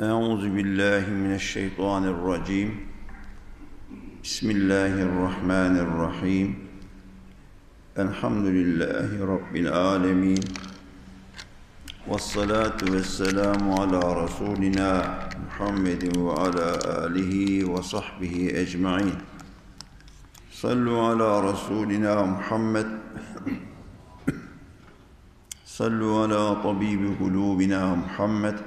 أعوذ بالله من الشيطان الرجيم بسم الله الرحمن الرحيم الحمد لله رب العالمين والصلاة والسلام على رسولنا محمد وعلى آله وصحبه أجمعين صلوا على رسولنا محمد صلوا على طبيب قلوبنا محمد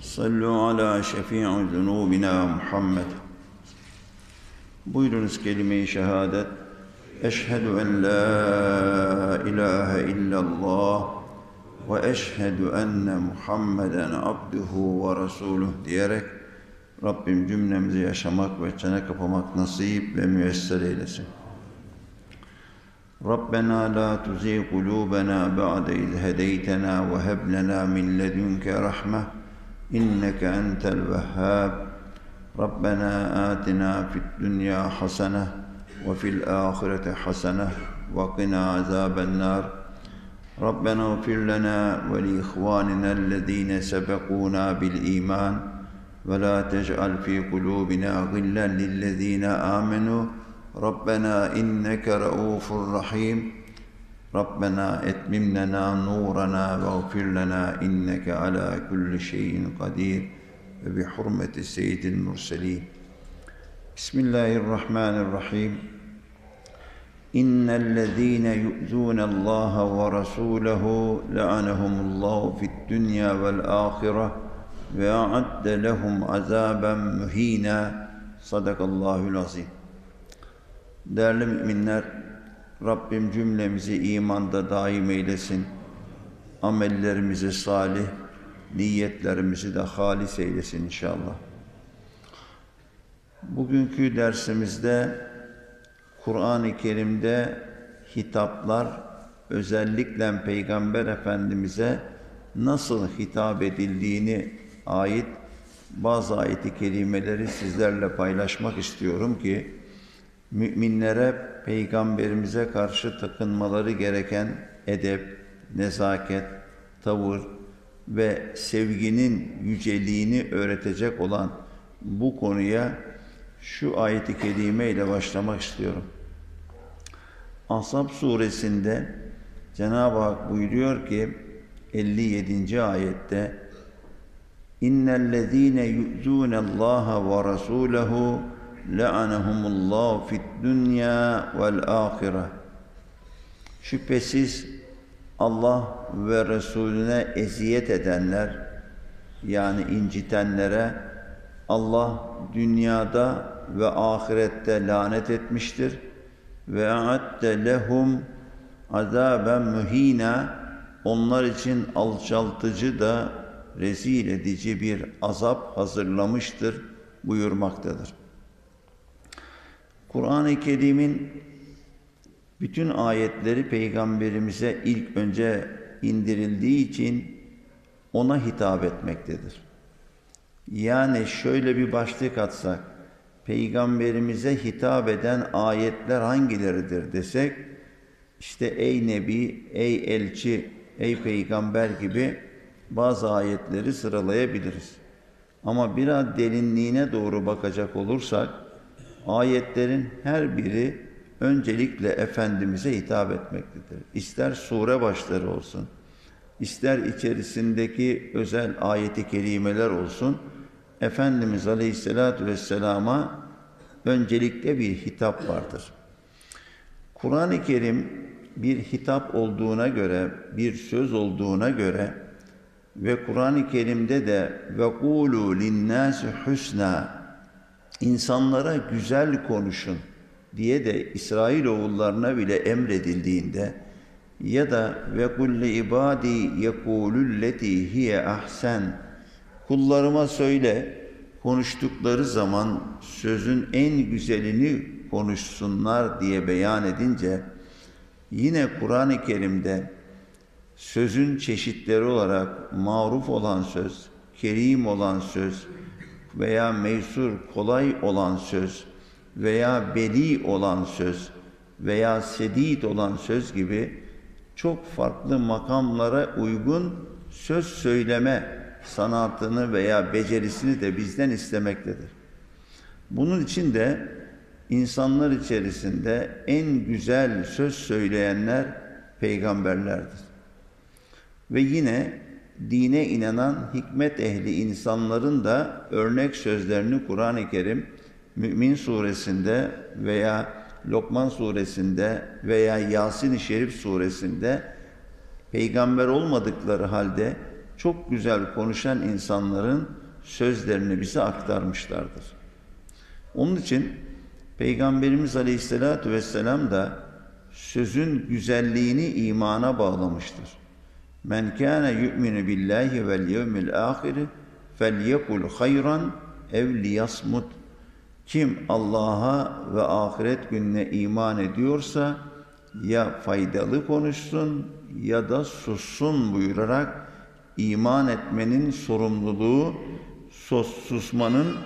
صلوا على شفيع ذنوبنا محمد Buyurunuz kelime-i şehadet. Eşhedü en la ilahe illallah ve eşhedü enne Muhammeden abduhu ve resuluh diyerek Rabbim cümlemizi yaşamak ve çene kapamak nasip ve müyesser eylesin. ربنا لا تزغ قلوبنا بعد إذ هديتنا وهب لنا من لدنك رحمة إنك أنت الوهاب ربنا آتنا في الدنيا حسنة وفي الآخرة حسنة وقنا عذاب النار ربنا اغفر لنا ولإخواننا الذين سبقونا بالإيمان ولا تجعل في قلوبنا غلا للذين آمنوا. ربنا إنك رؤوف رحيم. ربنا أتمم لنا نورنا واغفر لنا إنك على كل شيء قدير. وبحرمة سيد المرسلين. بسم الله الرحمن الرحيم. إن الذين يؤذون الله ورسوله لعنهم الله في الدنيا والآخرة. ve a'adde lehum azaben muhine sadakallahul azim. Değerli müminler, Rabbim cümlemizi imanda daim eylesin. Amellerimizi salih, niyetlerimizi de halis eylesin inşallah. Bugünkü dersimizde Kur'an-ı Kerim'de hitaplar özellikle Peygamber Efendimiz'e nasıl hitap edildiğini ait bazı ayet-i kerimeleri sizlerle paylaşmak istiyorum ki müminlere peygamberimize karşı takınmaları gereken edep, nezaket, tavır ve sevginin yüceliğini öğretecek olan bu konuya şu ayeti kerime ile başlamak istiyorum. Ahzab suresinde Cenab-ı Hak buyuruyor ki 57. ayette İnnellezîne yu'zûne Allâhe ve rasûlehu le'anehumullahu fid dünya vel ahire. Şüphesiz Allah ve Resulüne eziyet edenler yani incitenlere Allah dünyada ve ahirette lanet etmiştir ve a'adde lehum azaben mühina onlar için alçaltıcı da rezil edici bir azap hazırlamıştır buyurmaktadır. Kur'an-ı Kerim'in bütün ayetleri peygamberimize ilk önce indirildiği için ona hitap etmektedir. Yani şöyle bir başlık atsak, peygamberimize hitap eden ayetler hangileridir desek, işte ey nebi, ey elçi, ey peygamber gibi bazı ayetleri sıralayabiliriz. Ama biraz derinliğine doğru bakacak olursak, ayetlerin her biri öncelikle Efendimiz'e hitap etmektedir. İster sure başları olsun, ister içerisindeki özel ayeti kerimeler olsun, Efendimiz Aleyhisselatü Vesselam'a öncelikle bir hitap vardır. Kur'an-ı Kerim bir hitap olduğuna göre, bir söz olduğuna göre ve Kur'an-ı Kerim'de de ve kulu linnâsi husna insanlara güzel konuşun diye de İsrail oğullarına bile emredildiğinde ya da ve kulli ibadi yekululleti hiye ahsen kullarıma söyle konuştukları zaman sözün en güzelini konuşsunlar diye beyan edince yine Kur'an-ı Kerim'de sözün çeşitleri olarak maruf olan söz, kerim olan söz veya meysur kolay olan söz veya beli olan söz veya sedid olan söz gibi çok farklı makamlara uygun söz söyleme sanatını veya becerisini de bizden istemektedir. Bunun için de insanlar içerisinde en güzel söz söyleyenler peygamberlerdir. Ve yine dine inanan hikmet ehli insanların da örnek sözlerini Kur'an-ı Kerim Mümin suresinde veya Lokman suresinde veya Yasin-i Şerif suresinde peygamber olmadıkları halde çok güzel konuşan insanların sözlerini bize aktarmışlardır. Onun için Peygamberimiz Aleyhisselatü Vesselam da sözün güzelliğini imana bağlamıştır. Men kâne yu'minu billahi vel yevmil âhiri felyekul hayran ev liyasmut. Kim Allah'a ve ahiret gününe iman ediyorsa ya faydalı konuşsun ya da sussun buyurarak iman etmenin sorumluluğu sus, susmanın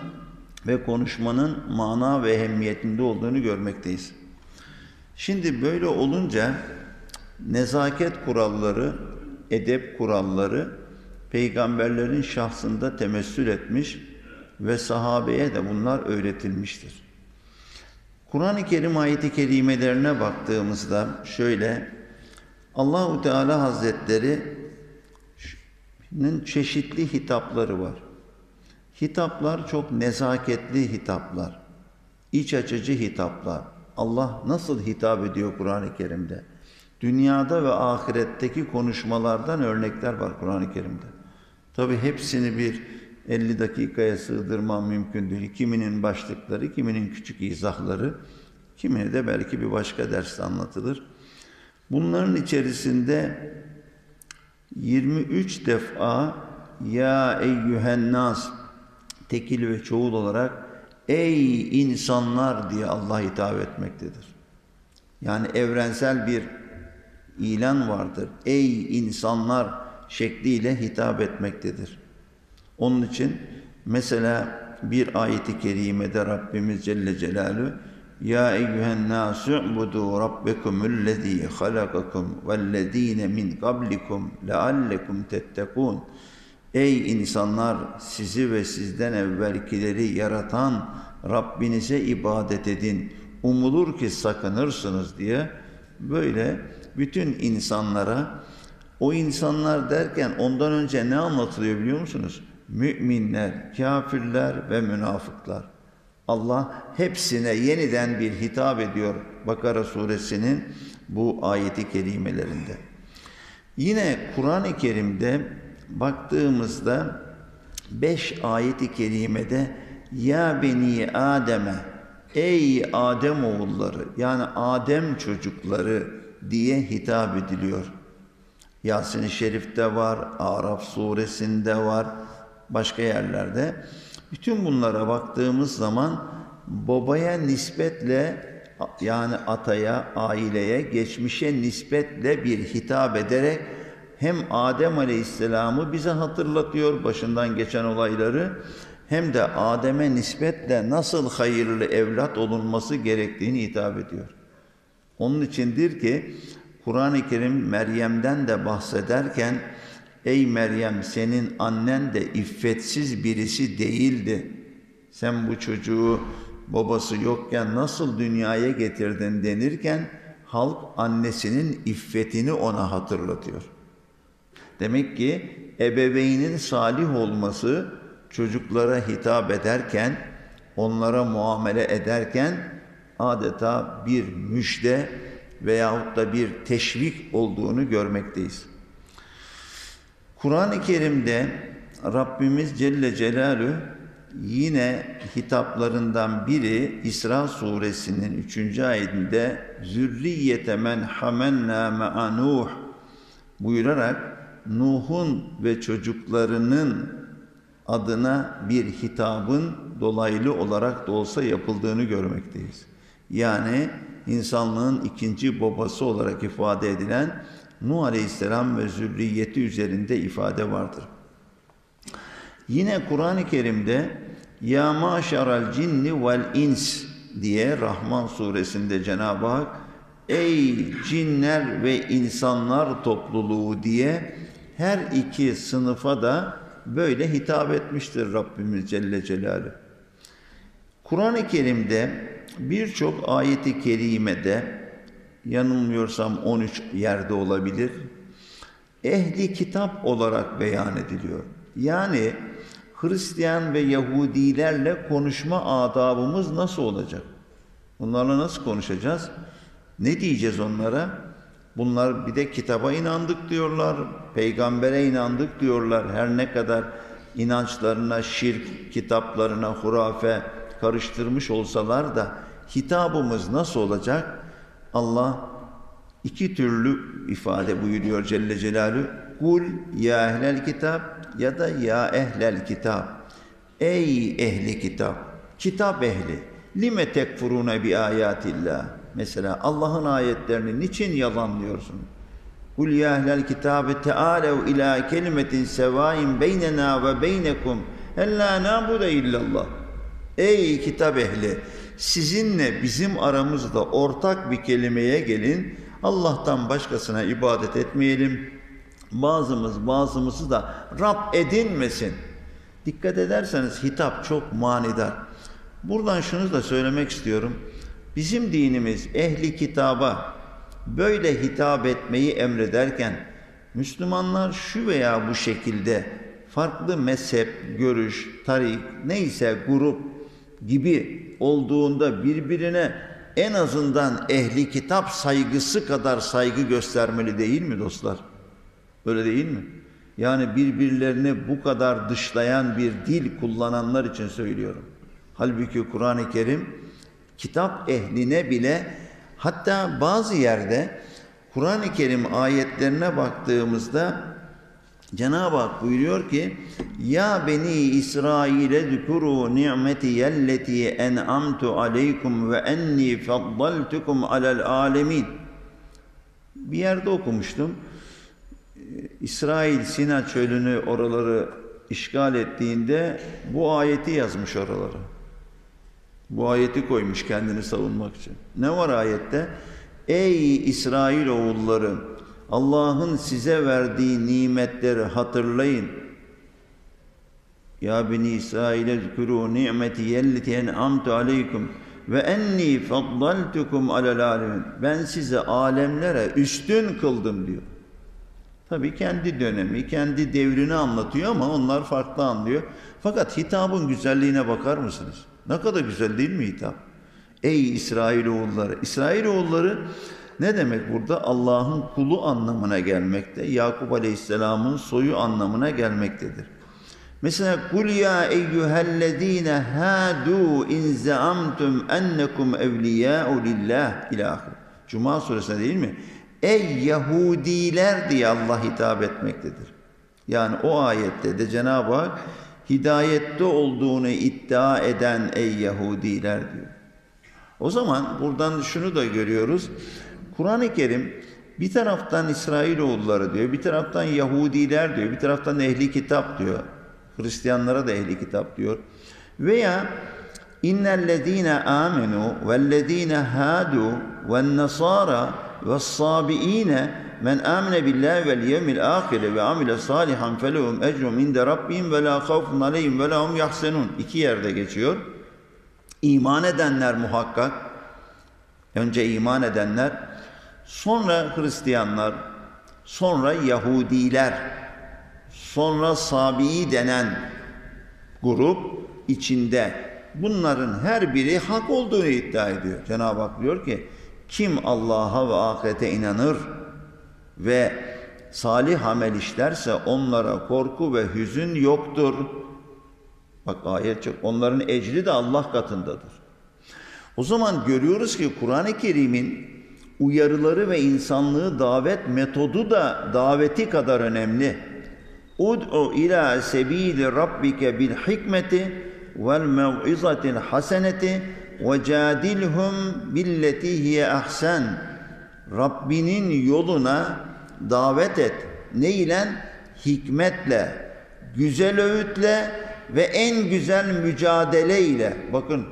ve konuşmanın mana ve ehemmiyetinde olduğunu görmekteyiz. Şimdi böyle olunca nezaket kuralları, edep kuralları peygamberlerin şahsında temessül etmiş ve sahabeye de bunlar öğretilmiştir. Kur'an-ı Kerim ayeti kerimelerine baktığımızda şöyle Allahu Teala Hazretleri'nin çeşitli hitapları var. Hitaplar çok nezaketli hitaplar. iç açıcı hitaplar. Allah nasıl hitap ediyor Kur'an-ı Kerim'de? Dünyada ve ahiretteki konuşmalardan örnekler var Kur'an-ı Kerim'de. Tabi hepsini bir 50 dakikaya sığdırmam mümkün değil. Kiminin başlıkları, kiminin küçük izahları, kimine de belki bir başka derste anlatılır. Bunların içerisinde 23 defa ya eyyühen nas tekil ve çoğul olarak ey insanlar diye Allah hitap etmektedir. Yani evrensel bir ilan vardır. Ey insanlar şekliyle hitap etmektedir. Onun için mesela bir ayeti kerimede Rabbimiz Celle Celaluhu Ya eyyühen nâsü budu rabbekumullezî halakakum vellezîne min kablikum leallekum tettekûn Ey insanlar sizi ve sizden evvelkileri yaratan Rabbinize ibadet edin. Umulur ki sakınırsınız diye böyle bütün insanlara o insanlar derken ondan önce ne anlatılıyor biliyor musunuz? Müminler, kafirler ve münafıklar. Allah hepsine yeniden bir hitap ediyor Bakara suresinin bu ayeti kerimelerinde. Yine Kur'an-ı Kerim'de baktığımızda beş ayeti kerimede ya beni Adem'e ey Adem oğulları yani Adem çocukları diye hitap ediliyor. Yasin-i Şerif'te var, Araf suresinde var, başka yerlerde. Bütün bunlara baktığımız zaman babaya nispetle yani ataya, aileye, geçmişe nispetle bir hitap ederek hem Adem Aleyhisselam'ı bize hatırlatıyor başından geçen olayları hem de Adem'e nispetle nasıl hayırlı evlat olunması gerektiğini hitap ediyor. Onun içindir ki Kur'an-ı Kerim Meryem'den de bahsederken Ey Meryem senin annen de iffetsiz birisi değildi. Sen bu çocuğu babası yokken nasıl dünyaya getirdin denirken halk annesinin iffetini ona hatırlatıyor. Demek ki ebeveynin salih olması çocuklara hitap ederken, onlara muamele ederken adeta bir müjde veyahut da bir teşvik olduğunu görmekteyiz. Kur'an-ı Kerim'de Rabbimiz Celle Celaluhu yine hitaplarından biri İsra suresinin 3. ayetinde zürriyete men hamenna me'anuh buyurarak Nuh'un ve çocuklarının adına bir hitabın dolaylı olarak da olsa yapıldığını görmekteyiz. Yani insanlığın ikinci babası olarak ifade edilen Nuh Aleyhisselam ve zürriyeti üzerinde ifade vardır. Yine Kur'an-ı Kerim'de Ya maşaral cinni vel ins diye Rahman suresinde Cenab-ı Hak ey cinler ve insanlar topluluğu diye her iki sınıfa da böyle hitap etmiştir Rabbimiz Celle Celaluhu. Kur'an-ı Kerim'de birçok ayeti kerimede yanılmıyorsam 13 yerde olabilir. Ehli kitap olarak beyan ediliyor. Yani Hristiyan ve Yahudilerle konuşma adabımız nasıl olacak? Bunlarla nasıl konuşacağız? Ne diyeceğiz onlara? Bunlar bir de kitaba inandık diyorlar, peygambere inandık diyorlar. Her ne kadar inançlarına şirk, kitaplarına hurafe karıştırmış olsalar da hitabımız nasıl olacak? Allah iki türlü ifade buyuruyor Celle Celaluhu. Kul ya ehlel kitap ya da ya ehlel kitap. Ey ehli kitap, kitap ehli. Lime tekfurune bi ayatillah. Mesela Allah'ın ayetlerini niçin yalanlıyorsun? Kul ya ehlel kitabe teâlev ila kelimetin sevain beynena ve beynekum ella na'bude illallah. Ey kitap ehli! Sizinle bizim aramızda ortak bir kelimeye gelin. Allah'tan başkasına ibadet etmeyelim. Bazımız bazımızı da Rab edinmesin. Dikkat ederseniz hitap çok manidar. Buradan şunu da söylemek istiyorum. Bizim dinimiz ehli kitaba böyle hitap etmeyi emrederken Müslümanlar şu veya bu şekilde farklı mezhep, görüş, tarik, neyse grup gibi olduğunda birbirine en azından ehli kitap saygısı kadar saygı göstermeli değil mi dostlar? Öyle değil mi? Yani birbirlerini bu kadar dışlayan bir dil kullananlar için söylüyorum. Halbuki Kur'an-ı Kerim kitap ehline bile hatta bazı yerde Kur'an-ı Kerim ayetlerine baktığımızda Cenab-ı Hak buyuruyor ki Ya beni İsrail'e zükuru ni'meti yelleti en'amtu aleykum ve enni faddaltukum alel alemin Bir yerde okumuştum. İsrail Sina çölünü oraları işgal ettiğinde bu ayeti yazmış oralara. Bu ayeti koymuş kendini savunmak için. Ne var ayette? Ey İsrail oğulları Allah'ın size verdiği nimetleri hatırlayın. Ya beni İsrail'e zükürû ni'meti yelleti en'amtu aleykum ve enni faddaltukum alel alemin. Ben size alemlere üstün kıldım diyor. Tabi kendi dönemi, kendi devrini anlatıyor ama onlar farklı anlıyor. Fakat hitabın güzelliğine bakar mısınız? Ne kadar güzel değil mi hitap? Ey İsrailoğulları! İsrailoğulları ne demek burada? Allah'ın kulu anlamına gelmekte. Yakup Aleyhisselam'ın soyu anlamına gelmektedir. Mesela kul ya eyyühellezine hadu in zaamtum ennekum evliyâ'u lillah ilahı. Cuma suresinde değil mi? Ey Yahudiler diye Allah hitap etmektedir. Yani o ayette de Cenab-ı Hak hidayette olduğunu iddia eden ey Yahudiler diyor. O zaman buradan şunu da görüyoruz. Kur'an-ı Kerim bir taraftan İsrailoğulları diyor, bir taraftan Yahudiler diyor, bir taraftan ehli kitap diyor. Hristiyanlara da ehli kitap diyor. Veya innellezine amenu vellezine hadu ven nasara ve sabiine men amene billahi vel yevmil ahire ve amile salihan felehum ecrum inde rabbihim ve la havfun aleyhim ve la hum yahsenun. İki yerde geçiyor. İman edenler muhakkak. Önce iman edenler, sonra Hristiyanlar, sonra Yahudiler, sonra Sabi'i denen grup içinde bunların her biri hak olduğunu iddia ediyor. Cenab-ı Hak diyor ki kim Allah'a ve ahirete inanır ve salih amel işlerse onlara korku ve hüzün yoktur. Bak ayet çok. Onların ecri de Allah katındadır. O zaman görüyoruz ki Kur'an-ı Kerim'in uyarıları ve insanlığı davet metodu da daveti kadar önemli. Ud'u ila sebili rabbike bil hikmeti vel mev'izatil haseneti ve cadilhum billeti hiye ahsen. Rabbinin yoluna davet et. Ne ile? Hikmetle, güzel öğütle ve en güzel mücadele ile. Bakın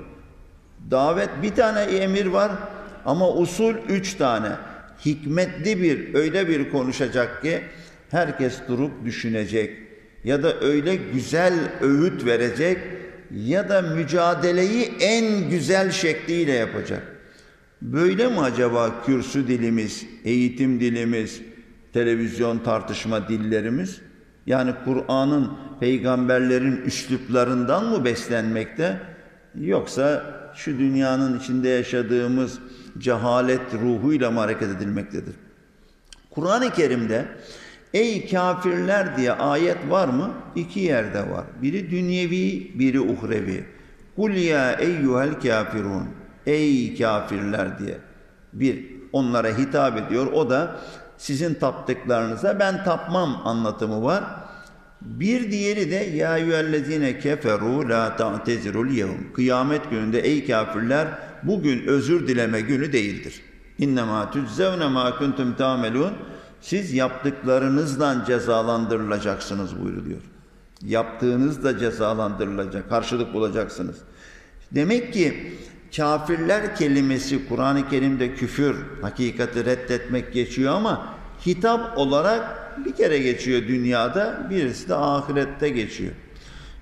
Davet bir tane emir var ama usul üç tane. Hikmetli bir, öyle bir konuşacak ki herkes durup düşünecek. Ya da öyle güzel öğüt verecek ya da mücadeleyi en güzel şekliyle yapacak. Böyle mi acaba kürsü dilimiz, eğitim dilimiz, televizyon tartışma dillerimiz? Yani Kur'an'ın peygamberlerin üsluplarından mı beslenmekte? Yoksa şu dünyanın içinde yaşadığımız cehalet ruhuyla mı hareket edilmektedir? Kur'an-ı Kerim'de ey kafirler diye ayet var mı? İki yerde var. Biri dünyevi, biri uhrevi. Kul ya eyyuhel kafirun. Ey kafirler diye. Bir, onlara hitap ediyor. O da sizin taptıklarınıza ben tapmam anlatımı var. Bir diğeri de ya eyyühellezine keferu la ta'tezirul yevm. Kıyamet gününde ey kafirler bugün özür dileme günü değildir. İnnemâ tüzzevne mâ kuntum ta'melûn. Siz yaptıklarınızdan cezalandırılacaksınız buyuruluyor. Yaptığınız da cezalandırılacak, karşılık bulacaksınız. Demek ki kafirler kelimesi Kur'an-ı Kerim'de küfür, hakikati reddetmek geçiyor ama hitap olarak bir kere geçiyor dünyada, birisi de ahirette geçiyor.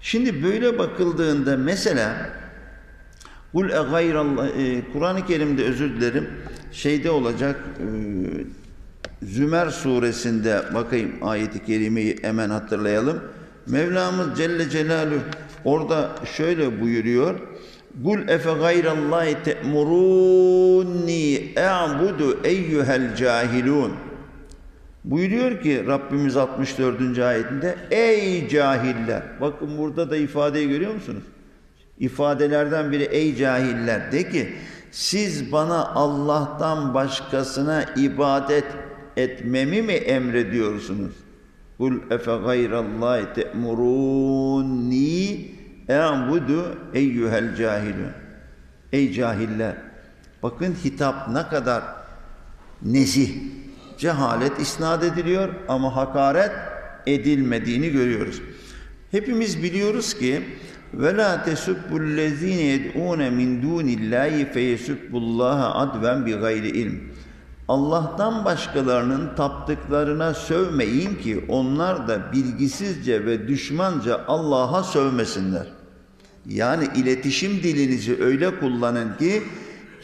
Şimdi böyle bakıldığında mesela Kul e gayrallah Kur'an-ı Kerim'de özür dilerim şeyde olacak e, Zümer suresinde bakayım ayeti kerimeyi hemen hatırlayalım. Mevlamız Celle Celaluhu orada şöyle buyuruyor. Kul efe gayrallahi te'muruni e'budu eyyuhel cahilun. Buyuruyor ki Rabbimiz 64. ayetinde ey cahiller. Bakın burada da ifadeyi görüyor musunuz? İfadelerden biri ey cahiller. De ki siz bana Allah'tan başkasına ibadet etmemi mi emrediyorsunuz? Kul efe gayrallahi te'muruni e'budu eyyuhel cahilun. Ey cahiller. Bakın hitap ne kadar nezih. Cehalet isnat ediliyor ama hakaret edilmediğini görüyoruz. Hepimiz biliyoruz ki ve la tesubbullezine yed'un min dunillahi feyesubbullaha adven bi gayri ilm. Allah'tan başkalarının taptıklarına sövmeyin ki onlar da bilgisizce ve düşmanca Allah'a sövmesinler. Yani iletişim dilinizi öyle kullanın ki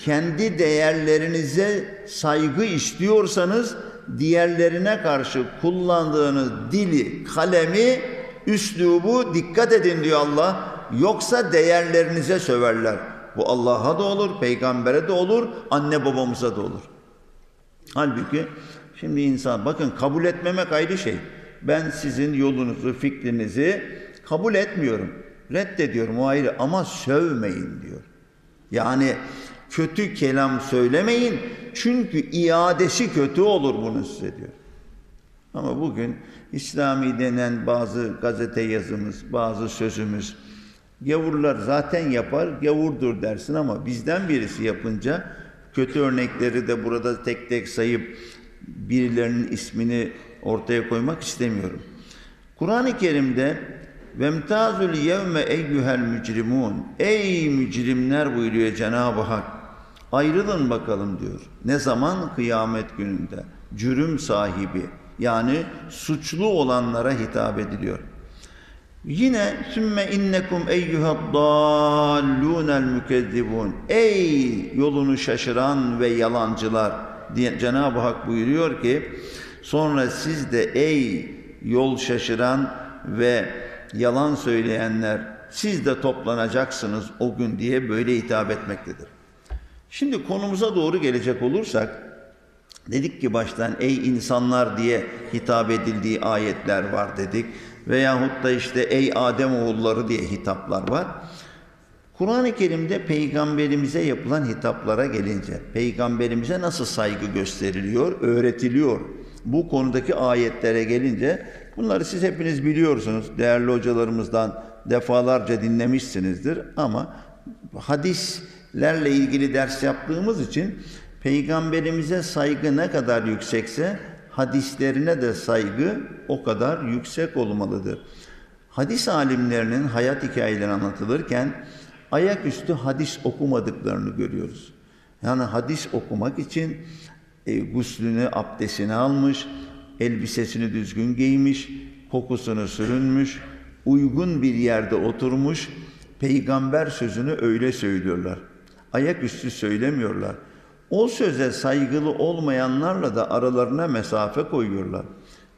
kendi değerlerinize saygı istiyorsanız diğerlerine karşı kullandığınız dili, kalemi, üslubu dikkat edin diyor Allah. Yoksa değerlerinize söverler. Bu Allah'a da olur, peygambere de olur, anne babamıza da olur. Halbuki şimdi insan bakın kabul etmemek ayrı şey. Ben sizin yolunuzu, fikrinizi kabul etmiyorum. Reddediyorum o ayrı ama sövmeyin diyor. Yani kötü kelam söylemeyin çünkü iadesi kötü olur bunu size diyor. Ama bugün İslami denen bazı gazete yazımız, bazı sözümüz gavurlar zaten yapar, gavurdur dersin ama bizden birisi yapınca kötü örnekleri de burada tek tek sayıp birilerinin ismini ortaya koymak istemiyorum. Kur'an-ı Kerim'de Vemtazul yevme eyyuhel mücrimun Ey mücrimler buyuruyor Cenab-ı Hak. Ayrılın bakalım diyor. Ne zaman? Kıyamet gününde. Cürüm sahibi yani suçlu olanlara hitap ediliyor. Yine sümme innekum eyyuhad dallunel mükezzibun. Ey yolunu şaşıran ve yalancılar diye Cenab-ı Hak buyuruyor ki sonra siz de ey yol şaşıran ve yalan söyleyenler siz de toplanacaksınız o gün diye böyle hitap etmektedir. Şimdi konumuza doğru gelecek olursak dedik ki baştan ey insanlar diye hitap edildiği ayetler var dedik veyahut da işte ey Adem oğulları diye hitaplar var. Kur'an-ı Kerim'de peygamberimize yapılan hitaplara gelince peygamberimize nasıl saygı gösteriliyor, öğretiliyor. Bu konudaki ayetlere gelince bunları siz hepiniz biliyorsunuz. Değerli hocalarımızdan defalarca dinlemişsinizdir ama hadislerle ilgili ders yaptığımız için peygamberimize saygı ne kadar yüksekse hadislerine de saygı o kadar yüksek olmalıdır. Hadis alimlerinin hayat hikayeleri anlatılırken ayaküstü hadis okumadıklarını görüyoruz. Yani hadis okumak için e, guslünü, abdestini almış, elbisesini düzgün giymiş, kokusunu sürünmüş, uygun bir yerde oturmuş, peygamber sözünü öyle söylüyorlar. Ayaküstü söylemiyorlar. O söze saygılı olmayanlarla da aralarına mesafe koyuyorlar.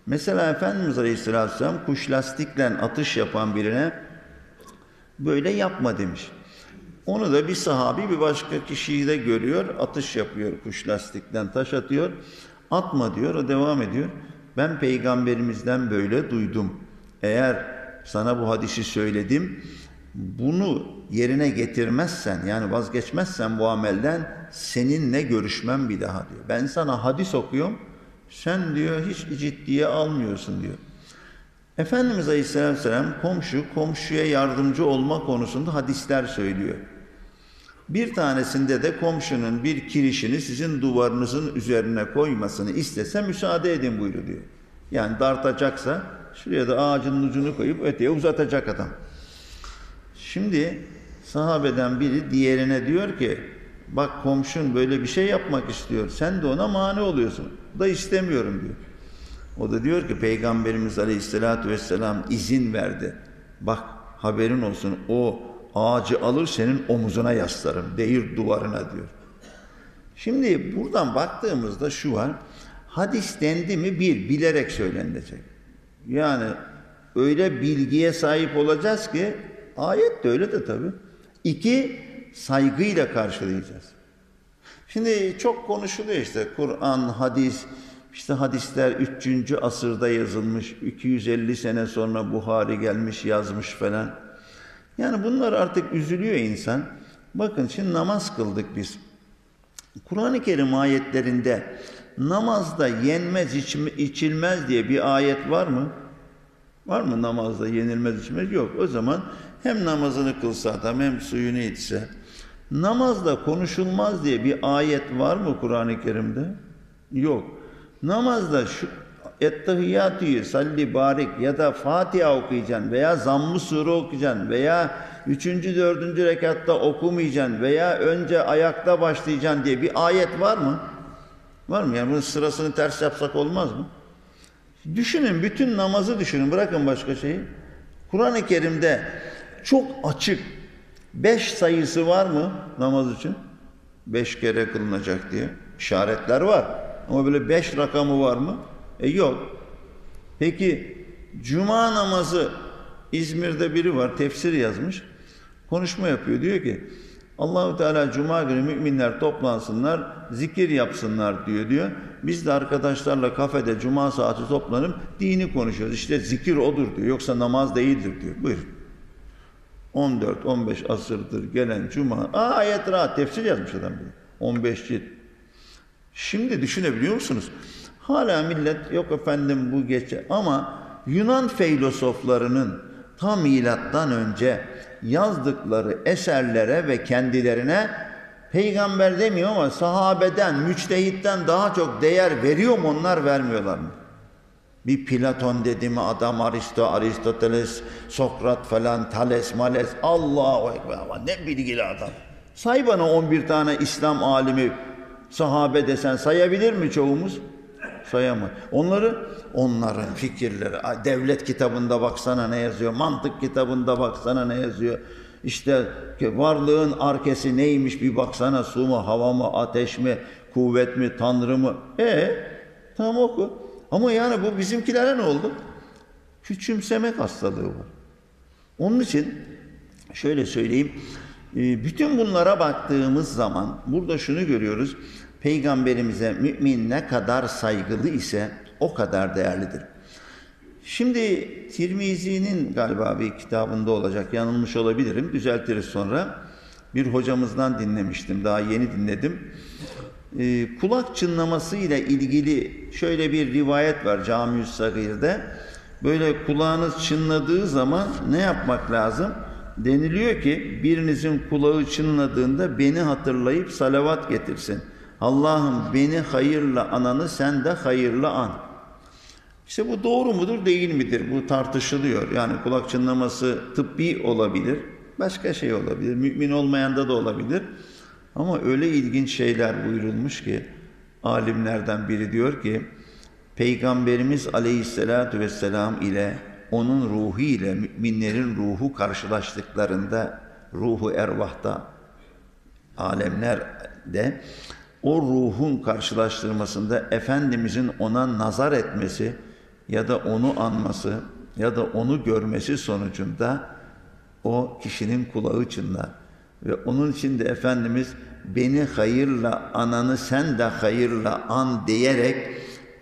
Mesela Efendimiz Aleyhisselatü Vesselam kuş lastikle atış yapan birine böyle yapma demiş. Onu da bir sahabi bir başka kişiyi de görüyor, atış yapıyor kuş lastikten taş atıyor. Atma diyor, o devam ediyor. Ben peygamberimizden böyle duydum. Eğer sana bu hadisi söyledim, bunu yerine getirmezsen yani vazgeçmezsen bu amelden seninle görüşmem bir daha diyor. Ben sana hadis okuyorum, sen diyor hiç ciddiye almıyorsun diyor. Efendimiz Aleyhisselatü Vesselam komşu, komşuya yardımcı olma konusunda hadisler söylüyor. Bir tanesinde de komşunun bir kirişini sizin duvarınızın üzerine koymasını istese müsaade edin buyuruyor. Yani dartacaksa şuraya da ağacın ucunu koyup öteye uzatacak adam. Şimdi sahabeden biri diğerine diyor ki bak komşun böyle bir şey yapmak istiyor. Sen de ona mani oluyorsun. Da istemiyorum diyor. O da diyor ki Peygamberimiz Aleyhisselatü Vesselam izin verdi. Bak haberin olsun o ağacı alır senin omuzuna yaslarım. Değir duvarına diyor. Şimdi buradan baktığımızda şu var. Hadis dendi mi bir bilerek söylenecek. Yani öyle bilgiye sahip olacağız ki ayet de öyle de tabii. İki saygıyla karşılayacağız. Şimdi çok konuşuluyor işte Kur'an, hadis, işte hadisler 3. asırda yazılmış, 250 sene sonra Buhari gelmiş yazmış falan. Yani bunlar artık üzülüyor insan. Bakın şimdi namaz kıldık biz. Kur'an-ı Kerim ayetlerinde namazda yenmez içilmez diye bir ayet var mı? Var mı namazda yenilmez içilmez? Yok. O zaman hem namazını kılsa adam hem suyunu içse. Namazda konuşulmaz diye bir ayet var mı Kur'an-ı Kerim'de? Yok. Namazda şu Ettehiyyatü'yü salli barik ya da Fatiha okuyacaksın veya zamm-ı sure okuyacaksın veya üçüncü, dördüncü rekatta okumayacaksın veya önce ayakta başlayacaksın diye bir ayet var mı? Var mı? Yani bunun sırasını ters yapsak olmaz mı? Düşünün, bütün namazı düşünün. Bırakın başka şeyi. Kur'an-ı Kerim'de çok açık beş sayısı var mı namaz için? Beş kere kılınacak diye. işaretler var. Ama böyle beş rakamı var mı? E yok. Peki cuma namazı İzmir'de biri var tefsir yazmış. Konuşma yapıyor. Diyor ki Allahu Teala cuma günü müminler toplansınlar, zikir yapsınlar diyor diyor. Biz de arkadaşlarla kafede cuma saati toplanıp dini konuşuyoruz. İşte zikir odur diyor. Yoksa namaz değildir diyor. Buyur. 14-15 asırdır gelen cuma. Ayet rahat tefsir yazmış adam. 15 cilt. Şimdi düşünebiliyor musunuz? Hala millet yok efendim bu geçe ama Yunan filozoflarının tam milattan önce yazdıkları eserlere ve kendilerine peygamber demiyor ama sahabeden, müçtehitten daha çok değer veriyor mu onlar vermiyorlar mı? Bir Platon dedi mi adam Aristo, Aristoteles, Sokrat falan, Thales, Males, Allahu Ekber ne bilgili adam. Say bana 11 tane İslam alimi sahabe desen sayabilir mi çoğumuz? sayamaz. Onları onların fikirleri devlet kitabında baksana ne yazıyor, mantık kitabında baksana ne yazıyor. İşte varlığın arkesi neymiş bir baksana su mu, hava mı, ateş mi, kuvvet mi, tanrı mı? E tamam oku. Ama yani bu bizimkilere ne oldu? Küçümsemek hastalığı var. Onun için şöyle söyleyeyim. E, bütün bunlara baktığımız zaman burada şunu görüyoruz. Peygamberimize mümin ne kadar saygılı ise o kadar değerlidir. Şimdi Tirmizi'nin galiba bir kitabında olacak, yanılmış olabilirim, düzeltiriz sonra. Bir hocamızdan dinlemiştim, daha yeni dinledim. Ee, kulak çınlaması ile ilgili şöyle bir rivayet var Cami-ü Sagir'de. Böyle kulağınız çınladığı zaman ne yapmak lazım? Deniliyor ki birinizin kulağı çınladığında beni hatırlayıp salavat getirsin.'' Allah'ım beni hayırla ananı sen de hayırla an. İşte bu doğru mudur değil midir? Bu tartışılıyor. Yani kulak çınlaması tıbbi olabilir. Başka şey olabilir. Mümin olmayanda da olabilir. Ama öyle ilginç şeyler buyurulmuş ki alimlerden biri diyor ki Peygamberimiz aleyhissalatu vesselam ile onun ruhu ile müminlerin ruhu karşılaştıklarında ruhu ervahta alemlerde o ruhun karşılaştırmasında Efendimizin ona nazar etmesi ya da onu anması ya da onu görmesi sonucunda o kişinin kulağı çınlar. Ve onun için de Efendimiz beni hayırla ananı sen de hayırla an diyerek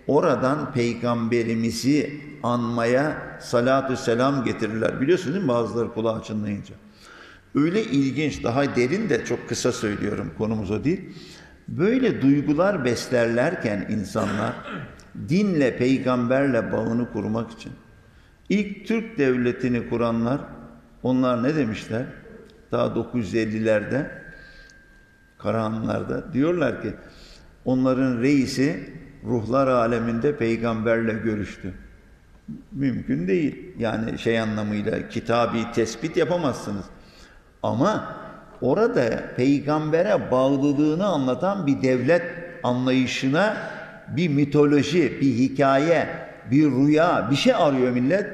oradan peygamberimizi anmaya salatü selam getirirler. Biliyorsunuz değil mi bazıları kulağı çınlayınca. Öyle ilginç, daha derin de çok kısa söylüyorum konumuz o değil. Böyle duygular beslerlerken insanlar dinle, peygamberle bağını kurmak için ilk Türk devletini kuranlar onlar ne demişler? Daha 950'lerde Karahanlarda diyorlar ki onların reisi ruhlar aleminde peygamberle görüştü. Mümkün değil. Yani şey anlamıyla kitabi tespit yapamazsınız. Ama orada peygambere bağlılığını anlatan bir devlet anlayışına bir mitoloji, bir hikaye, bir rüya, bir şey arıyor millet.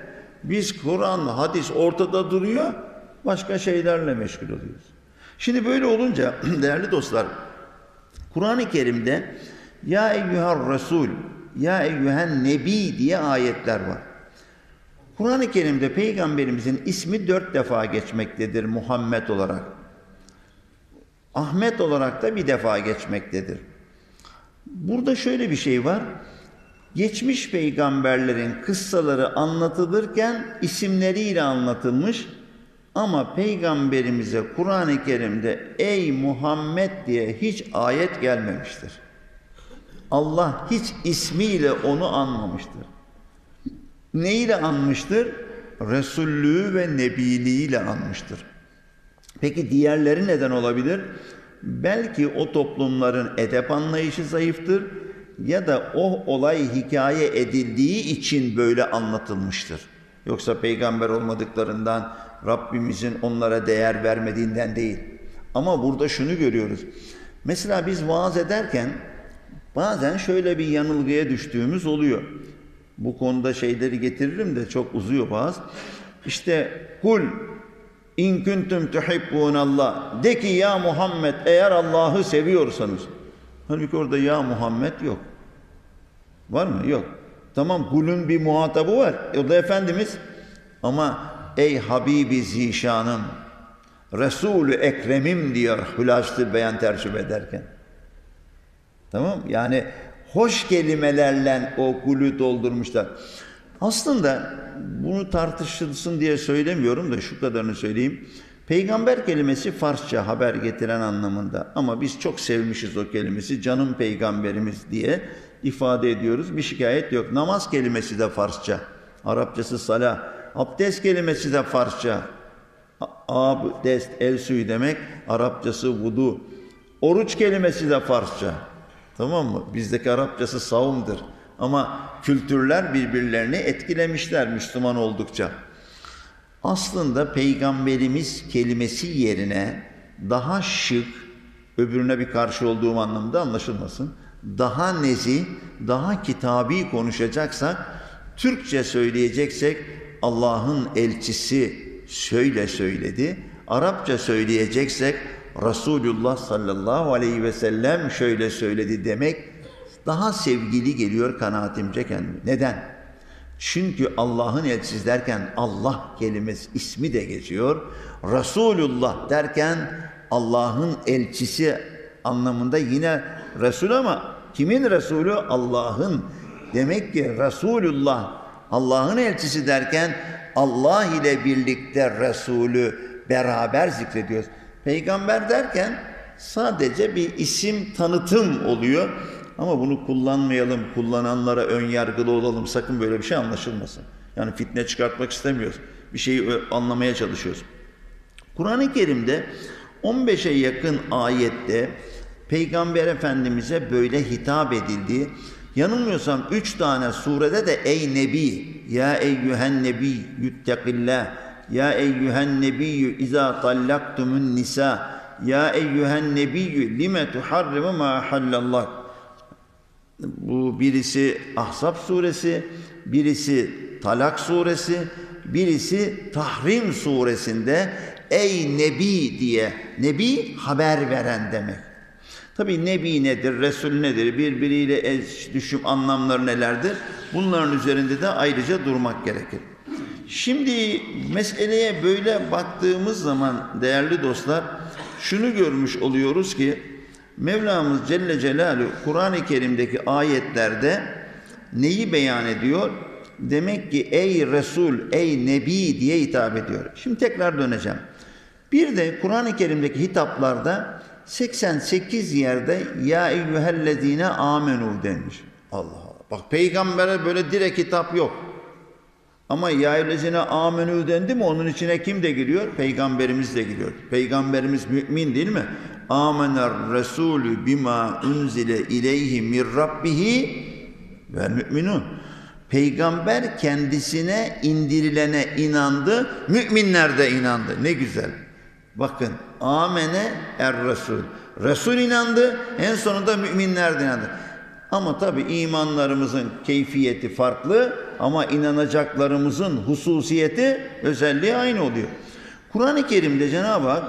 Biz Kur'an, hadis ortada duruyor, başka şeylerle meşgul oluyoruz. Şimdi böyle olunca değerli dostlar, Kur'an-ı Kerim'de Ya eyyühel Resul, Ya eyyühen Nebi diye ayetler var. Kur'an-ı Kerim'de Peygamberimizin ismi dört defa geçmektedir Muhammed olarak. Ahmet olarak da bir defa geçmektedir. Burada şöyle bir şey var. Geçmiş peygamberlerin kıssaları anlatılırken isimleriyle anlatılmış ama peygamberimize Kur'an-ı Kerim'de ey Muhammed diye hiç ayet gelmemiştir. Allah hiç ismiyle onu anmamıştır. Ne ile anmıştır? Resullüğü ve nebiliğiyle anmıştır. Peki diğerleri neden olabilir? Belki o toplumların edep anlayışı zayıftır ya da o olay hikaye edildiği için böyle anlatılmıştır. Yoksa peygamber olmadıklarından Rabbimizin onlara değer vermediğinden değil. Ama burada şunu görüyoruz. Mesela biz vaaz ederken bazen şöyle bir yanılgıya düştüğümüz oluyor. Bu konuda şeyleri getiririm de çok uzuyor bazı. İşte kul in kuntum Allah. De ki ya Muhammed eğer Allah'ı seviyorsanız. Halbuki orada ya Muhammed yok. Var mı? Yok. Tamam kulun bir muhatabı var. O da Efendimiz. Ama ey Habibi Zişanım Resulü Ekrem'im diyor Hülaslı Beyan tercüme ederken. Tamam Yani hoş kelimelerle o kulü doldurmuşlar. Aslında bunu tartışılsın diye söylemiyorum da şu kadarını söyleyeyim. Peygamber kelimesi Farsça haber getiren anlamında ama biz çok sevmişiz o kelimesi canım peygamberimiz diye ifade ediyoruz. Bir şikayet yok. Namaz kelimesi de Farsça. Arapçası salah. Abdest kelimesi de Farsça. Abdest, el suyu demek. Arapçası vudu. Oruç kelimesi de Farsça. Tamam mı? Bizdeki Arapçası savumdur. Ama kültürler birbirlerini etkilemişler Müslüman oldukça. Aslında peygamberimiz kelimesi yerine daha şık, öbürüne bir karşı olduğum anlamda anlaşılmasın. Daha nezi, daha kitabi konuşacaksak, Türkçe söyleyeceksek Allah'ın elçisi şöyle söyledi. Arapça söyleyeceksek Resulullah sallallahu aleyhi ve sellem şöyle söyledi demek daha sevgili geliyor kanaatimce kendime. Neden? Çünkü Allah'ın elçisi derken Allah kelimesi ismi de geçiyor. Resulullah derken Allah'ın elçisi anlamında yine Resul ama kimin Resulü? Allah'ın. Demek ki Resulullah Allah'ın elçisi derken Allah ile birlikte Resulü beraber zikrediyoruz. Peygamber derken sadece bir isim tanıtım oluyor. Ama bunu kullanmayalım, kullananlara ön yargılı olalım. Sakın böyle bir şey anlaşılmasın. Yani fitne çıkartmak istemiyoruz. Bir şeyi anlamaya çalışıyoruz. Kur'an-ı Kerim'de 15'e yakın ayette Peygamber Efendimiz'e böyle hitap edildiği, yanılmıyorsam üç tane surede de ey Nebi, ya eyyühen Nebi, yüttekillah, Ya eyyühen nebiyyü izâ tallaktumun nisa. Ya eyyühen nebiyyü lime tuharrimu ma hallallah. Bu birisi Ahzab suresi, birisi Talak suresi, birisi Tahrim suresinde ey nebi diye. Nebi haber veren demek. Tabi nebi nedir, resul nedir, birbiriyle eş düşüm anlamları nelerdir? Bunların üzerinde de ayrıca durmak gerekir. Şimdi meseleye böyle baktığımız zaman değerli dostlar şunu görmüş oluyoruz ki Mevlamız Celle Celaluhu Kur'an-ı Kerim'deki ayetlerde neyi beyan ediyor? Demek ki ey Resul, ey Nebi diye hitap ediyor. Şimdi tekrar döneceğim. Bir de Kur'an-ı Kerim'deki hitaplarda 88 yerde ya eyyühellezine amenu denmiş. Allah Allah. Bak peygambere böyle direkt hitap yok. Ama ya eyyühellezine amenu dendi mi onun içine kim de giriyor? Peygamberimiz de giriyor. Peygamberimiz mümin değil mi? Amener Resulü bima unzile ileyhi mir rabbihi ve müminun. Peygamber kendisine indirilene inandı, müminler de inandı. Ne güzel. Bakın amene er Resul. Resul inandı, en sonunda müminler de inandı. Ama tabi imanlarımızın keyfiyeti farklı ama inanacaklarımızın hususiyeti, özelliği aynı oluyor. Kur'an-ı Kerim'de Cenab-ı Hak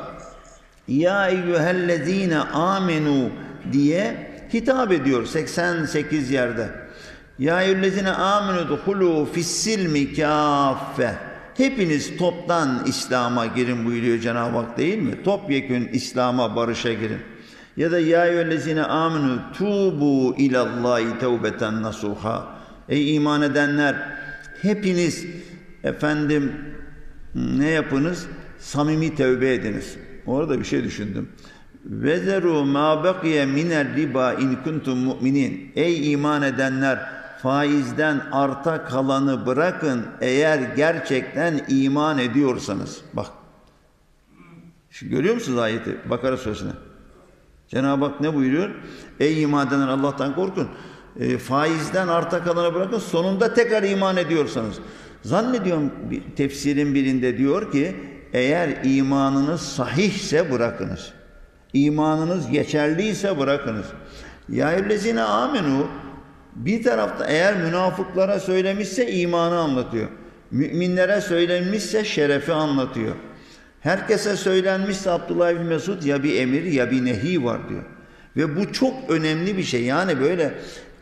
Ya eyyühellezine amenu diye hitap ediyor 88 yerde. Ya eyyühellezine amenu duhulu fissilmi kâffe. Hepiniz toptan İslam'a girin buyuruyor Cenab-ı Hak değil mi? Topyekün İslam'a, barışa girin. Ya da ya eyyühellezine amenu tubu ilallahi tevbeten nasuha. Ey iman edenler hepiniz efendim ne yapınız? Samimi tevbe ediniz. Orada bir şey düşündüm. Vezeru ma bakiye minel riba in kuntum mu'minin. Ey iman edenler faizden arta kalanı bırakın eğer gerçekten iman ediyorsanız. Bak. Şu görüyor musunuz ayeti Bakara suresinde? Cenab-ı Hak ne buyuruyor? Ey iman edenler Allah'tan korkun. E, faizden arta kalanı bırakın sonunda tekrar iman ediyorsanız. Zannediyorum tefsirin birinde diyor ki eğer imanınız sahihse bırakınız. İmanınız geçerliyse bırakınız. Ya evlezine amenu bir tarafta eğer münafıklara söylemişse imanı anlatıyor. Müminlere söylenmişse şerefi anlatıyor. Herkese söylenmişse Abdullah bin Mesud ya bir emir ya bir nehi var diyor. Ve bu çok önemli bir şey. Yani böyle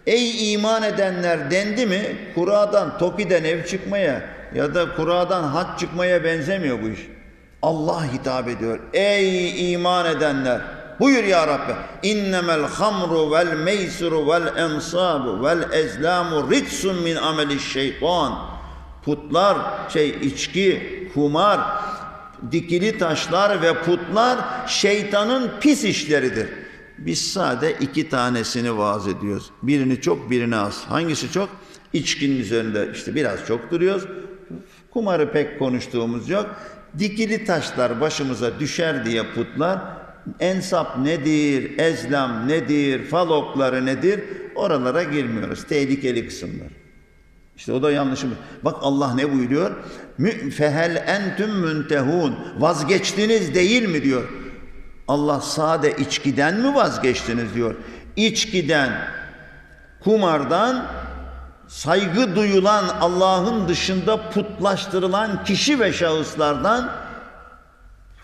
ey iman edenler dendi mi kuradan, tokiden ev çıkmaya ya da kuradan hat çıkmaya benzemiyor bu iş. Allah hitap ediyor. Ey iman edenler! Buyur ya Rabbi. İnnemel hamru vel meysuru vel ensabu vel ezlamu ritsun min ameli şeytan. Putlar, şey içki, kumar, dikili taşlar ve putlar şeytanın pis işleridir. Biz sade iki tanesini vaaz ediyoruz. Birini çok, birini az. Hangisi çok? İçkinin üzerinde işte biraz çok duruyoruz. Kumarı pek konuştuğumuz yok. Dikili taşlar başımıza düşer diye putlar ensap nedir, ezlam nedir, falokları nedir oralara girmiyoruz. Tehlikeli kısımlar. İşte o da yanlışımız. Bak Allah ne buyuruyor? Fehel entüm müntehun. Vazgeçtiniz değil mi diyor. Allah sade içkiden mi vazgeçtiniz diyor. İçkiden, kumardan, saygı duyulan Allah'ın dışında putlaştırılan kişi ve şahıslardan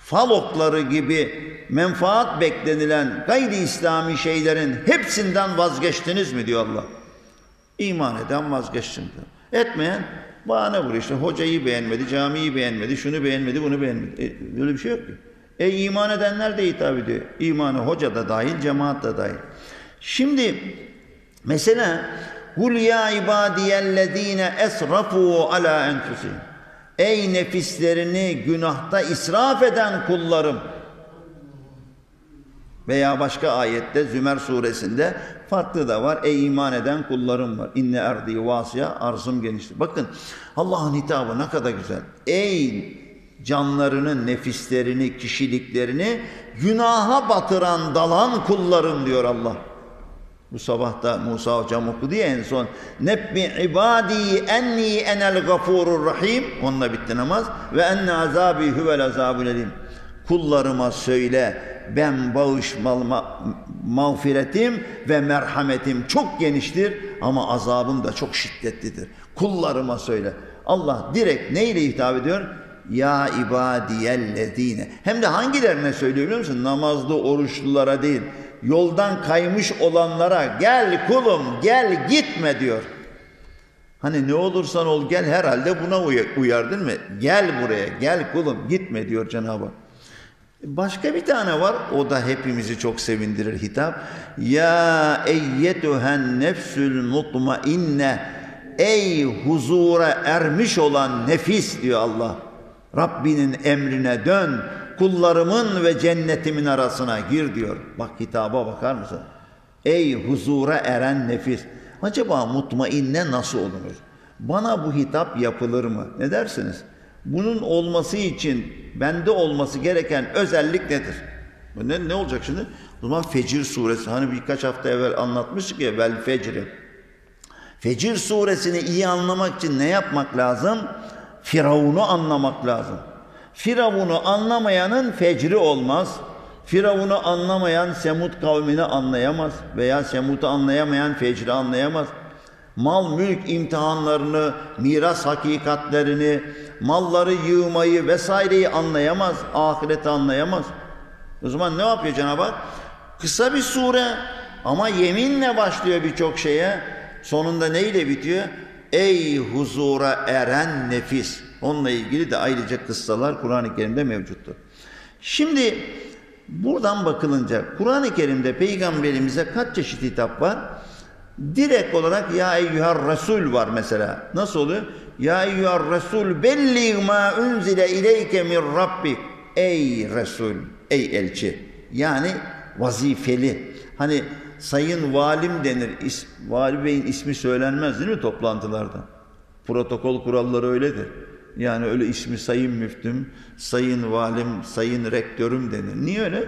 falokları gibi menfaat beklenilen gayri İslami şeylerin hepsinden vazgeçtiniz mi diyor Allah. İman eden vazgeçsin diyor. Etmeyen bahane vuruyor işte hocayı beğenmedi, camiyi beğenmedi, şunu beğenmedi, bunu beğenmedi. E, böyle bir şey yok ki. E iman edenler de hitap ediyor. İmanı hoca da dahil, cemaat da dahil. Şimdi mesela Kul ya ibadiyellezine esrafu ala enfusihim. Ey nefislerini günahta israf eden kullarım. Veya başka ayette Zümer suresinde farklı da var. Ey iman eden kullarım var. İnne erdi vasıya arzım geniştir. Bakın Allah'ın hitabı ne kadar güzel. Ey canlarını, nefislerini, kişiliklerini günaha batıran dalan kullarım diyor Allah. Bu sabah da Musa hocam okudu ya en son. Nebbi ibadi enni enel gafurur rahim. Onunla bitti namaz. Ve enne azabi huvel azabul elim. Kullarıma söyle ben bağışmalma, mağfiretim ve merhametim çok geniştir ama azabım da çok şiddetlidir. Kullarıma söyle. Allah direkt neyle hitap ediyor? Ya ibadiyellezine. Hem de hangilerine söylüyor biliyor musun? Namazlı, oruçlulara değil. Yoldan kaymış olanlara gel kulum gel gitme diyor. Hani ne olursan ol gel herhalde buna uyar değil mi? Gel buraya gel kulum gitme diyor Cenab-ı Hak. Başka bir tane var. O da hepimizi çok sevindirir hitap. Ya eyyetuhen nefsül mutmainne. Ey huzura ermiş olan nefis diyor Allah. Rabbinin emrine dön. Kullarımın ve cennetimin arasına gir diyor. Bak hitaba bakar mısın? Ey huzura eren nefis. Acaba mutmainne nasıl olunur? Bana bu hitap yapılır mı? Ne dersiniz? Bunun olması için bende olması gereken özellik nedir? Ne, ne olacak şimdi? O zaman Fecir suresi hani birkaç hafta evvel anlatmıştık ya vel fecri. Fecir suresini iyi anlamak için ne yapmak lazım? Firavun'u anlamak lazım. Firavun'u anlamayanın fecri olmaz. Firavun'u anlamayan Semud kavmini anlayamaz veya Semud'u anlayamayan fecri anlayamaz mal mülk imtihanlarını, miras hakikatlerini, malları yığmayı vesaireyi anlayamaz, ahireti anlayamaz. O zaman ne yapıyor Cenab-ı Hak? Kısa bir sure ama yeminle başlıyor birçok şeye. Sonunda neyle bitiyor? Ey huzura eren nefis. Onunla ilgili de ayrıca kıssalar Kur'an-ı Kerim'de mevcuttur. Şimdi buradan bakılınca Kur'an-ı Kerim'de peygamberimize kaç çeşit hitap var? Direkt olarak ya eyyuhar resul var mesela. Nasıl oluyor? Ya eyyuhar resul belli ma unzile ileyke min rabbik. Ey resul, ey elçi. Yani vazifeli. Hani sayın valim denir. İs, vali beyin ismi söylenmez değil mi toplantılarda? Protokol kuralları öyledir. Yani öyle ismi sayın müftüm, sayın valim, sayın rektörüm denir. Niye öyle?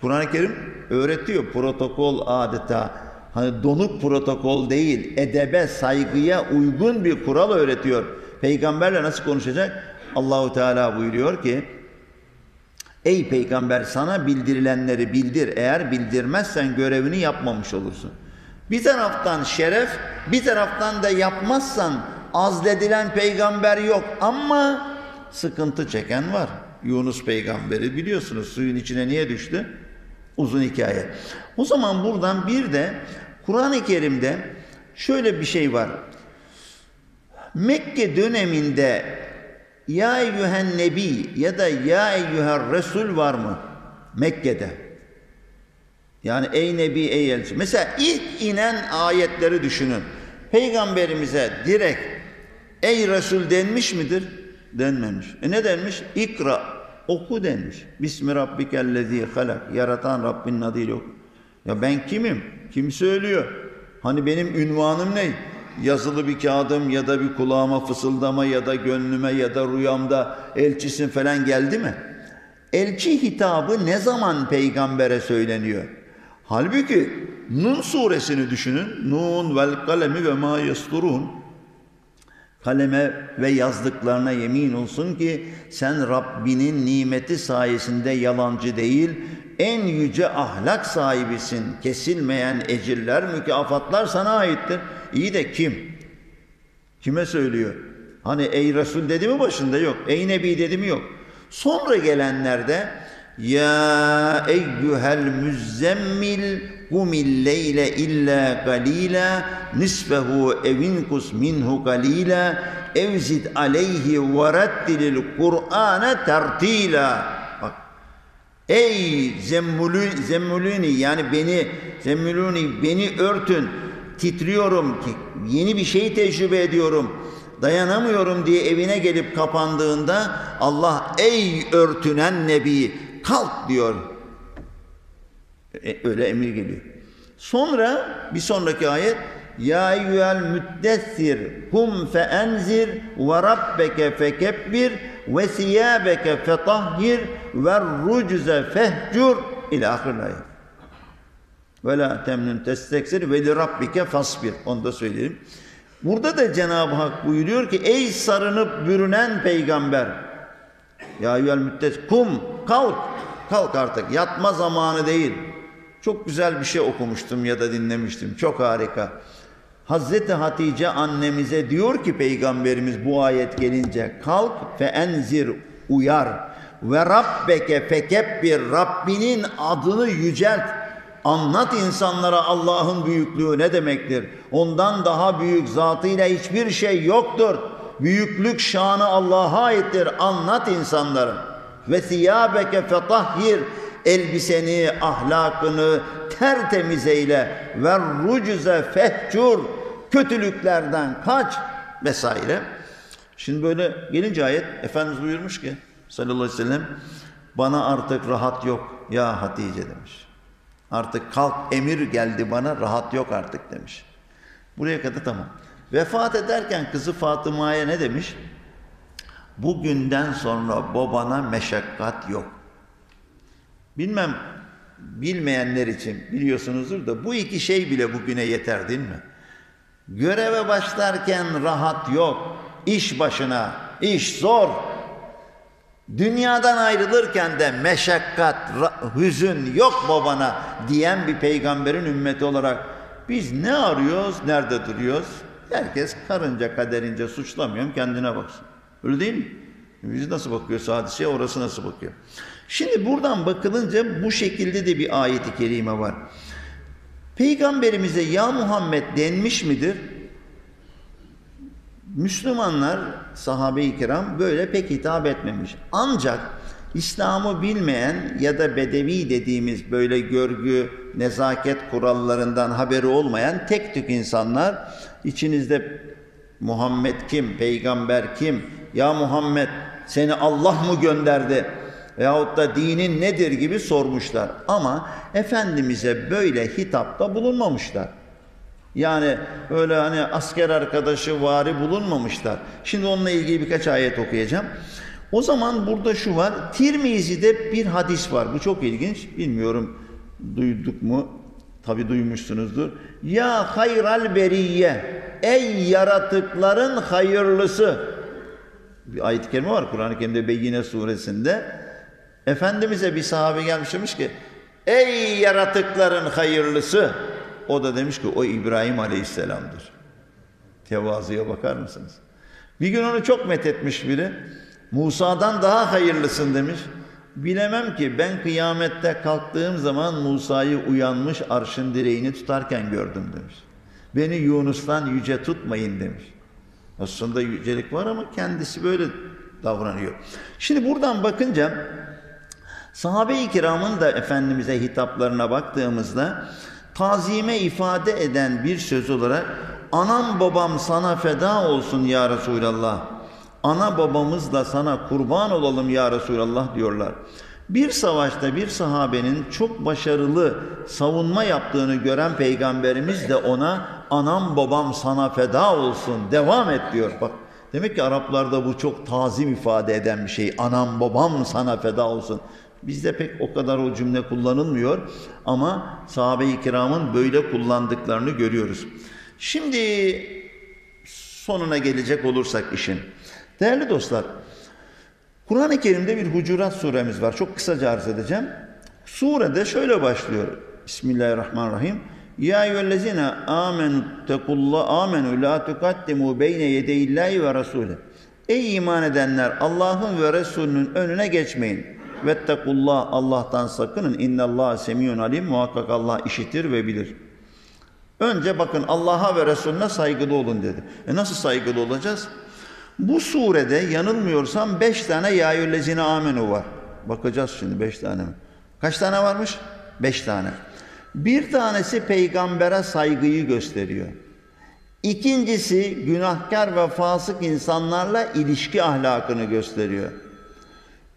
Kur'an-ı Kerim öğretiyor protokol adeta Hani donuk protokol değil, edebe, saygıya uygun bir kural öğretiyor. Peygamberle nasıl konuşacak? Allahu Teala buyuruyor ki: Ey peygamber sana bildirilenleri bildir. Eğer bildirmezsen görevini yapmamış olursun. Bir taraftan şeref, bir taraftan da yapmazsan azledilen peygamber yok ama sıkıntı çeken var. Yunus peygamberi biliyorsunuz suyun içine niye düştü? Uzun hikaye. O zaman buradan bir de Kur'an-ı Kerim'de şöyle bir şey var. Mekke döneminde ya eyyühen nebi ya da ya eyyüher resul var mı? Mekke'de. Yani ey nebi ey elçi. Mesela ilk inen ayetleri düşünün. Peygamberimize direkt ey resul denmiş midir? Denmemiş. E ne denmiş? İkra oku denmiş. Bismi rabbikellezi halak. Yaratan Rabbinin adıyla oku. Ya ben kimim? Kim söylüyor? Hani benim ünvanım ne? Yazılı bir kağıdım ya da bir kulağıma fısıldama ya da gönlüme ya da rüyamda elçisin falan geldi mi? Elçi hitabı ne zaman peygambere söyleniyor? Halbuki Nun suresini düşünün. Nun vel kalemi ve ma yasturun. Kaleme ve yazdıklarına yemin olsun ki sen Rabbinin nimeti sayesinde yalancı değil, en yüce ahlak sahibisin. Kesilmeyen ecirler, mükafatlar sana aittir. İyi de kim? Kime söylüyor? Hani ey Resul dedi mi başında yok. Ey Nebi dedi mi yok. Sonra gelenlerde ya eyyuhel müzzemmil kumil leyle illa galila nisfehu evinkus minhu galila evzid aleyhi ve raddilil Kur'ane tertila Ey zemmulü, zemmulüni yani beni zemmulüni beni örtün. Titriyorum ki yeni bir şey tecrübe ediyorum. Dayanamıyorum diye evine gelip kapandığında Allah ey örtünen nebi kalk diyor. E, öyle emir geliyor. Sonra bir sonraki ayet ya eyyuhel müddessir kum fe enzir ve rabbeke fekebbir ve siyâbeke fetahhir ve rucze fehcur ila ahir ayet. Ve la temnun testeksir ve li rabbike fasbir. Onu da söyleyeyim. Burada da Cenab-ı Hak buyuruyor ki ey sarınıp bürünen peygamber ya yüel müddet kum kalk kalk artık yatma zamanı değil. Çok güzel bir şey okumuştum ya da dinlemiştim. Çok harika. Hazreti Hatice annemize diyor ki peygamberimiz bu ayet gelince kalk fe enzir uyar ve rabbeke fekebbir Rabbinin adını yücelt. Anlat insanlara Allah'ın büyüklüğü ne demektir? Ondan daha büyük zatıyla hiçbir şey yoktur. Büyüklük şanı Allah'a aittir. Anlat insanlara. Ve siyabeke fetahhir elbiseni, ahlakını tertemiz eyle. Ve rucuze fehcur kötülüklerden kaç vesaire. Şimdi böyle gelince ayet Efendimiz buyurmuş ki sallallahu aleyhi ve sellem bana artık rahat yok ya Hatice demiş. Artık kalk emir geldi bana rahat yok artık demiş. Buraya kadar tamam. Vefat ederken kızı Fatıma'ya ne demiş? Bugünden sonra babana meşakkat yok. Bilmem bilmeyenler için biliyorsunuzdur da bu iki şey bile bugüne yeter değil mi? Göreve başlarken rahat yok. İş başına, iş zor. Dünyadan ayrılırken de meşakkat, hüzün yok babana diyen bir peygamberin ümmeti olarak biz ne arıyoruz, nerede duruyoruz? Herkes karınca kaderince suçlamıyorum kendine baksın. Öyle değil mi? Biz nasıl bakıyoruz hadiseye orası nasıl bakıyor? Şimdi buradan bakılınca bu şekilde de bir ayeti kerime var. Peygamberimize ya Muhammed denmiş midir? Müslümanlar, sahabe-i kiram böyle pek hitap etmemiş. Ancak İslam'ı bilmeyen ya da bedevi dediğimiz böyle görgü, nezaket kurallarından haberi olmayan tek tük insanlar içinizde Muhammed kim, peygamber kim, ya Muhammed seni Allah mı gönderdi veyahut da dinin nedir gibi sormuşlar. Ama Efendimiz'e böyle hitapta bulunmamışlar. Yani öyle hani asker arkadaşı vari bulunmamışlar. Şimdi onunla ilgili birkaç ayet okuyacağım. O zaman burada şu var. Tirmizi'de bir hadis var. Bu çok ilginç. Bilmiyorum duyduk mu? Tabi duymuşsunuzdur. Ya hayral beriye. Ey yaratıkların hayırlısı. Bir ayet-i kerime var Kur'an-ı Kerim'de Beyyine suresinde. Efendimiz'e bir sahabe gelmiş demiş ki Ey yaratıkların hayırlısı. O da demiş ki o İbrahim Aleyhisselam'dır. Tevazuya bakar mısınız? Bir gün onu çok methetmiş biri. Musa'dan daha hayırlısın demiş. Bilemem ki ben kıyamette kalktığım zaman Musa'yı uyanmış arşın direğini tutarken gördüm demiş. Beni Yunus'tan yüce tutmayın demiş. Aslında yücelik var ama kendisi böyle davranıyor. Şimdi buradan bakınca sahabe-i kiramın da Efendimiz'e hitaplarına baktığımızda tazime ifade eden bir söz olarak anam babam sana feda olsun ya Resulallah. Ana babamızla sana kurban olalım ya Resulallah diyorlar. Bir savaşta bir sahabenin çok başarılı savunma yaptığını gören peygamberimiz de ona anam babam sana feda olsun devam et diyor. Bak demek ki Araplarda bu çok tazim ifade eden bir şey. Anam babam sana feda olsun. Bizde pek o kadar o cümle kullanılmıyor ama sahabe-i kiramın böyle kullandıklarını görüyoruz. Şimdi sonuna gelecek olursak işin. Değerli dostlar, Kur'an-ı Kerim'de bir Hucurat suremiz var. Çok kısaca arz edeceğim. Surede şöyle başlıyor. Bismillahirrahmanirrahim. Ya eyyühellezine amenu tekullah amenu la tukaddimu beyne yedeyillahi ve rasule. Ey iman edenler Allah'ın ve Resulünün önüne geçmeyin. Vettekullah Allah'tan sakının. İnnallah semiyun alim. Muhakkak Allah işitir ve bilir. Önce bakın Allah'a ve Resulüne saygılı olun dedi. E nasıl saygılı olacağız? Bu surede yanılmıyorsam beş tane yâyüllezine amenu var. Bakacağız şimdi beş tane mi? Kaç tane varmış? Beş tane. Bir tanesi peygambere saygıyı gösteriyor. İkincisi günahkar ve fasık insanlarla ilişki ahlakını gösteriyor.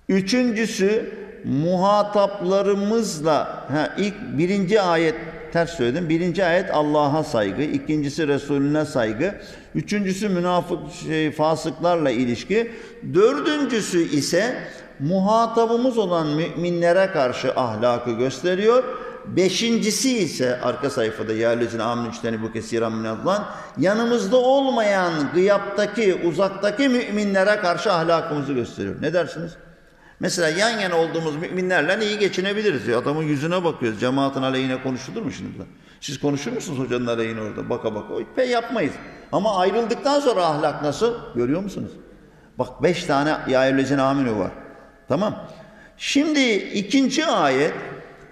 Üçüncüsü muhataplarımızla ha, ilk birinci ayet ters söyledim. Birinci ayet Allah'a saygı, ikincisi Resulüne saygı, üçüncüsü münafık şey, fasıklarla ilişki, dördüncüsü ise muhatabımız olan müminlere karşı ahlakı gösteriyor. Beşincisi ise arka sayfada lezine amin içteni bu kesiran minallah yanımızda olmayan gıyaptaki uzaktaki müminlere karşı ahlakımızı gösteriyor. Ne dersiniz? Mesela yan yana olduğumuz müminlerle iyi geçinebiliriz. Ya. Adamın yüzüne bakıyoruz. Cemaatin aleyhine konuşulur mu şimdi? Siz konuşur musunuz hocanın aleyhine orada? Baka baka. O pek yapmayız. Ama ayrıldıktan sonra ahlak nasıl? Görüyor musunuz? Bak beş tane ya evlezine aminu var. Tamam. Şimdi ikinci ayet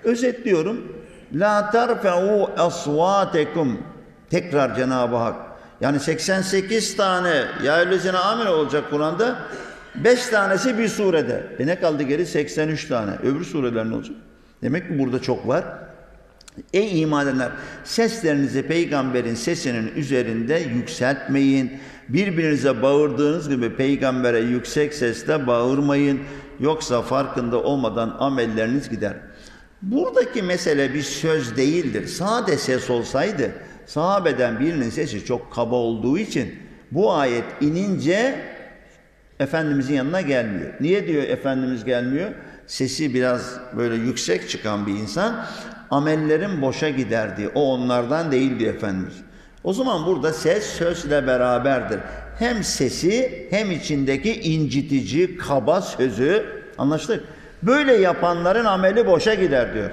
özetliyorum. La terfe'u asvatekum. Tekrar Cenab-ı Hak. Yani 88 tane ya evlezine aminu olacak Kur'an'da. Beş tanesi bir surede. E ne kaldı geri? 83 tane. Öbür sureler ne olacak? Demek ki burada çok var. Ey iman edenler seslerinizi peygamberin sesinin üzerinde yükseltmeyin. Birbirinize bağırdığınız gibi peygambere yüksek sesle bağırmayın. Yoksa farkında olmadan amelleriniz gider. Buradaki mesele bir söz değildir. Sade ses olsaydı sahabeden birinin sesi çok kaba olduğu için bu ayet inince Efendimizin yanına gelmiyor. Niye diyor Efendimiz gelmiyor? Sesi biraz böyle yüksek çıkan bir insan amellerin boşa gider diye. O onlardan değil diyor Efendimiz. O zaman burada ses sözle beraberdir. Hem sesi hem içindeki incitici, kaba sözü anlaştık. Böyle yapanların ameli boşa gider diyor.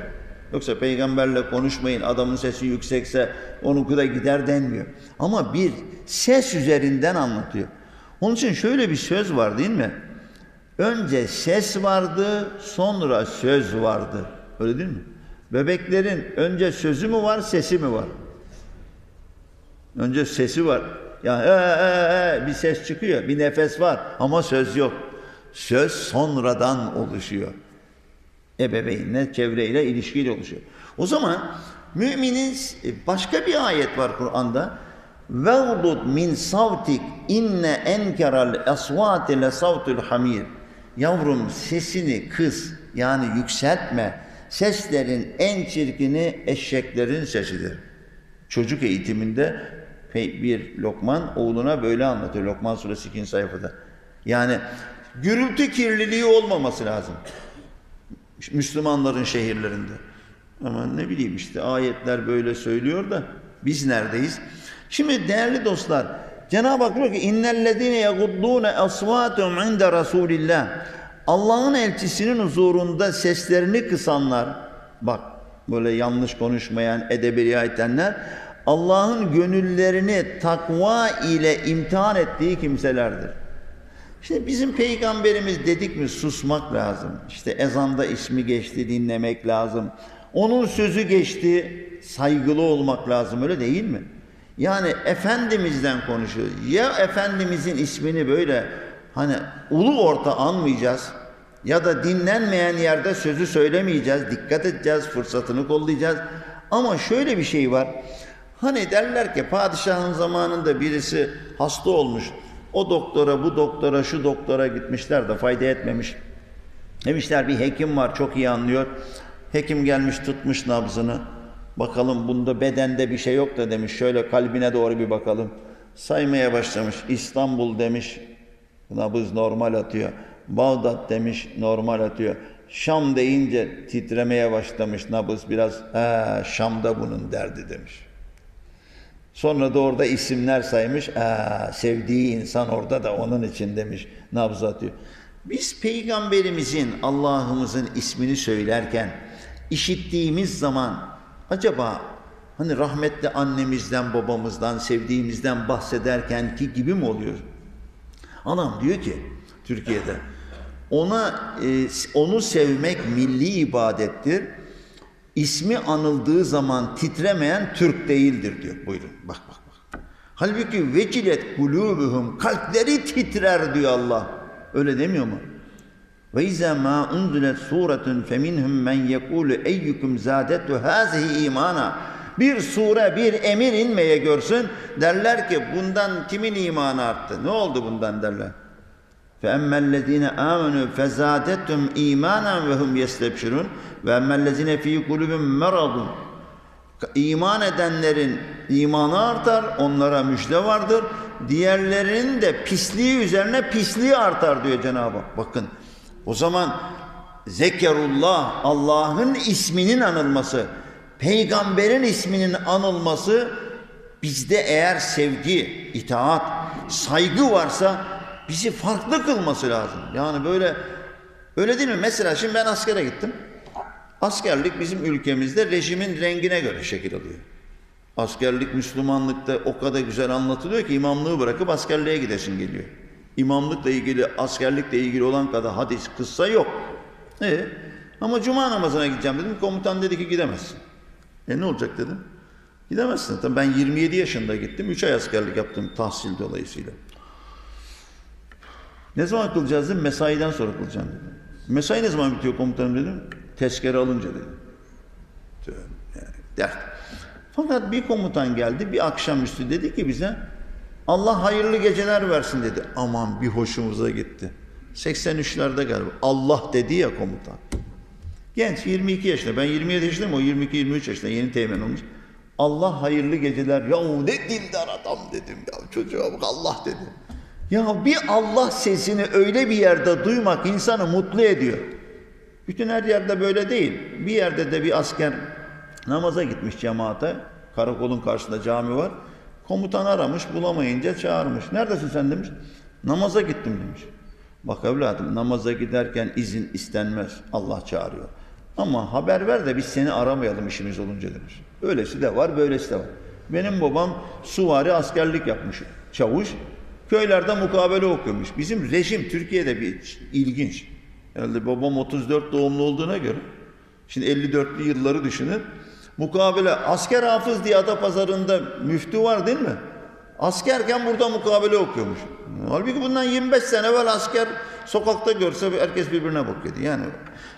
Yoksa peygamberle konuşmayın adamın sesi yüksekse onunki de gider denmiyor. Ama bir ses üzerinden anlatıyor. Onun için şöyle bir söz var değil mi? Önce ses vardı, sonra söz vardı. Öyle değil mi? Bebeklerin önce sözü mü var, sesi mi var? Önce sesi var. Ya e, e, e, bir ses çıkıyor, bir nefes var ama söz yok. Söz sonradan oluşuyor. Ebeveynle, çevreyle ilişkiyle oluşuyor. O zaman müminin başka bir ayet var Kur'an'da. Vegdud min savtik inne enkeral esvati le savtul hamir. Yavrum sesini kız yani yükseltme. Seslerin en çirkini eşeklerin sesidir. Çocuk eğitiminde bir Lokman oğluna böyle anlatıyor. Lokman suresi 2. sayfada. Yani gürültü kirliliği olmaması lazım. Müslümanların şehirlerinde. Ama ne bileyim işte ayetler böyle söylüyor da biz neredeyiz? Şimdi değerli dostlar Cenab-ı Hak diyor ki innellezine yeguddune asvatum inde Rasulillah. Allah'ın elçisinin huzurunda seslerini kısanlar bak böyle yanlış konuşmayan, edebi riayet edenler Allah'ın gönüllerini takva ile imtihan ettiği kimselerdir. Şimdi bizim peygamberimiz dedik mi susmak lazım. İşte ezanda ismi geçti dinlemek lazım. Onun sözü geçti saygılı olmak lazım öyle değil mi? Yani Efendimiz'den konuşuyoruz. Ya Efendimiz'in ismini böyle hani ulu orta anmayacağız ya da dinlenmeyen yerde sözü söylemeyeceğiz. Dikkat edeceğiz, fırsatını kollayacağız. Ama şöyle bir şey var. Hani derler ki padişahın zamanında birisi hasta olmuş. O doktora, bu doktora, şu doktora gitmişler de fayda etmemiş. Demişler bir hekim var çok iyi anlıyor. Hekim gelmiş tutmuş nabzını. Bakalım bunda bedende bir şey yok da demiş. Şöyle kalbine doğru bir bakalım. Saymaya başlamış. İstanbul demiş. Nabız normal atıyor. Bağdat demiş normal atıyor. Şam deyince titremeye başlamış nabız biraz. Ee, Şam'da bunun derdi demiş. Sonra da orada isimler saymış. Ee, sevdiği insan orada da onun için demiş. Nabız atıyor. Biz peygamberimizin Allah'ımızın ismini söylerken işittiğimiz zaman acaba hani rahmetli annemizden babamızdan sevdiğimizden bahsederken ki gibi mi oluyor? Adam diyor ki Türkiye'de ona e, onu sevmek milli ibadettir. İsmi anıldığı zaman titremeyen Türk değildir diyor. Buyurun bak bak bak. Halbuki vecilet kulubuhum kalpleri titrer diyor Allah. Öyle demiyor mu? Ve izâ mâ unzilet suretun feminhum men yekûlu eyyukum zâdetu hâzihi imana. Bir sure, bir emir inmeye görsün. Derler ki bundan kimin imanı arttı? Ne oldu bundan derler. فَاَمَّا الَّذ۪ينَ آمَنُوا فَزَادَتْهُمْ اِيمَانًا وَهُمْ يَسْتَبْشِرُونَ وَاَمَّا الَّذ۪ينَ ف۪ي قُلُبِهِمْ مَرَضٌ İman edenlerin imanı artar, onlara müjde vardır. Diğerlerinin de pisliği üzerine pisliği artar diyor Cenab-ı Hak. Bakın o zaman zekerullah, Allah'ın isminin anılması, Peygamberin isminin anılması bizde eğer sevgi, itaat, saygı varsa bizi farklı kılması lazım. Yani böyle öyle değil mi? Mesela şimdi ben askere gittim. Askerlik bizim ülkemizde rejimin rengine göre şekil alıyor. Askerlik Müslümanlıkta o kadar güzel anlatılıyor ki imamlığı bırakıp askerliğe gidesin geliyor. İmamlıkla ilgili, askerlikle ilgili olan kadar hadis, kıssa yok. E, ama cuma namazına gideceğim dedim. Komutan dedi ki gidemezsin. E ne olacak dedim. Gidemezsin. Tabii ben 27 yaşında gittim. 3 ay askerlik yaptım tahsil dolayısıyla. Ne zaman kılacağız dedim. Mesaiden sonra kılacağım dedim. Mesai ne zaman bitiyor komutanım dedim. Tezkere alınca dedim. Dert. Fakat bir komutan geldi bir akşamüstü dedi ki bize Allah hayırlı geceler versin dedi. Aman bir hoşumuza gitti. 83'lerde galiba. Allah dedi ya komutan. Genç 22 yaşında. Ben 27 yaşındayım o 22-23 yaşında yeni teğmen olmuş. Allah hayırlı geceler. Ya ne dindar adam dedim ya çocuğa bak Allah dedi. Ya bir Allah sesini öyle bir yerde duymak insanı mutlu ediyor. Bütün her yerde böyle değil. Bir yerde de bir asker namaza gitmiş cemaate. Karakolun karşısında cami var. Komutan aramış bulamayınca çağırmış. Neredesin sen demiş. Namaza gittim demiş. Bak evladım namaza giderken izin istenmez. Allah çağırıyor. Ama haber ver de biz seni aramayalım işimiz olunca demiş. Öylesi de var, böylesi de var. Benim babam suvari askerlik yapmış. Çavuş. Köylerde mukabele okuyormuş. Bizim rejim Türkiye'de bir ilginç. Herhalde babam 34 doğumlu olduğuna göre. Şimdi 54'lü yılları düşünün. Mukabele, asker hafız diye Adapazarı'nda müftü var değil mi? Askerken burada mukabele okuyormuş. Halbuki bundan 25 sene evvel asker sokakta görse herkes birbirine bakıyordu. Yani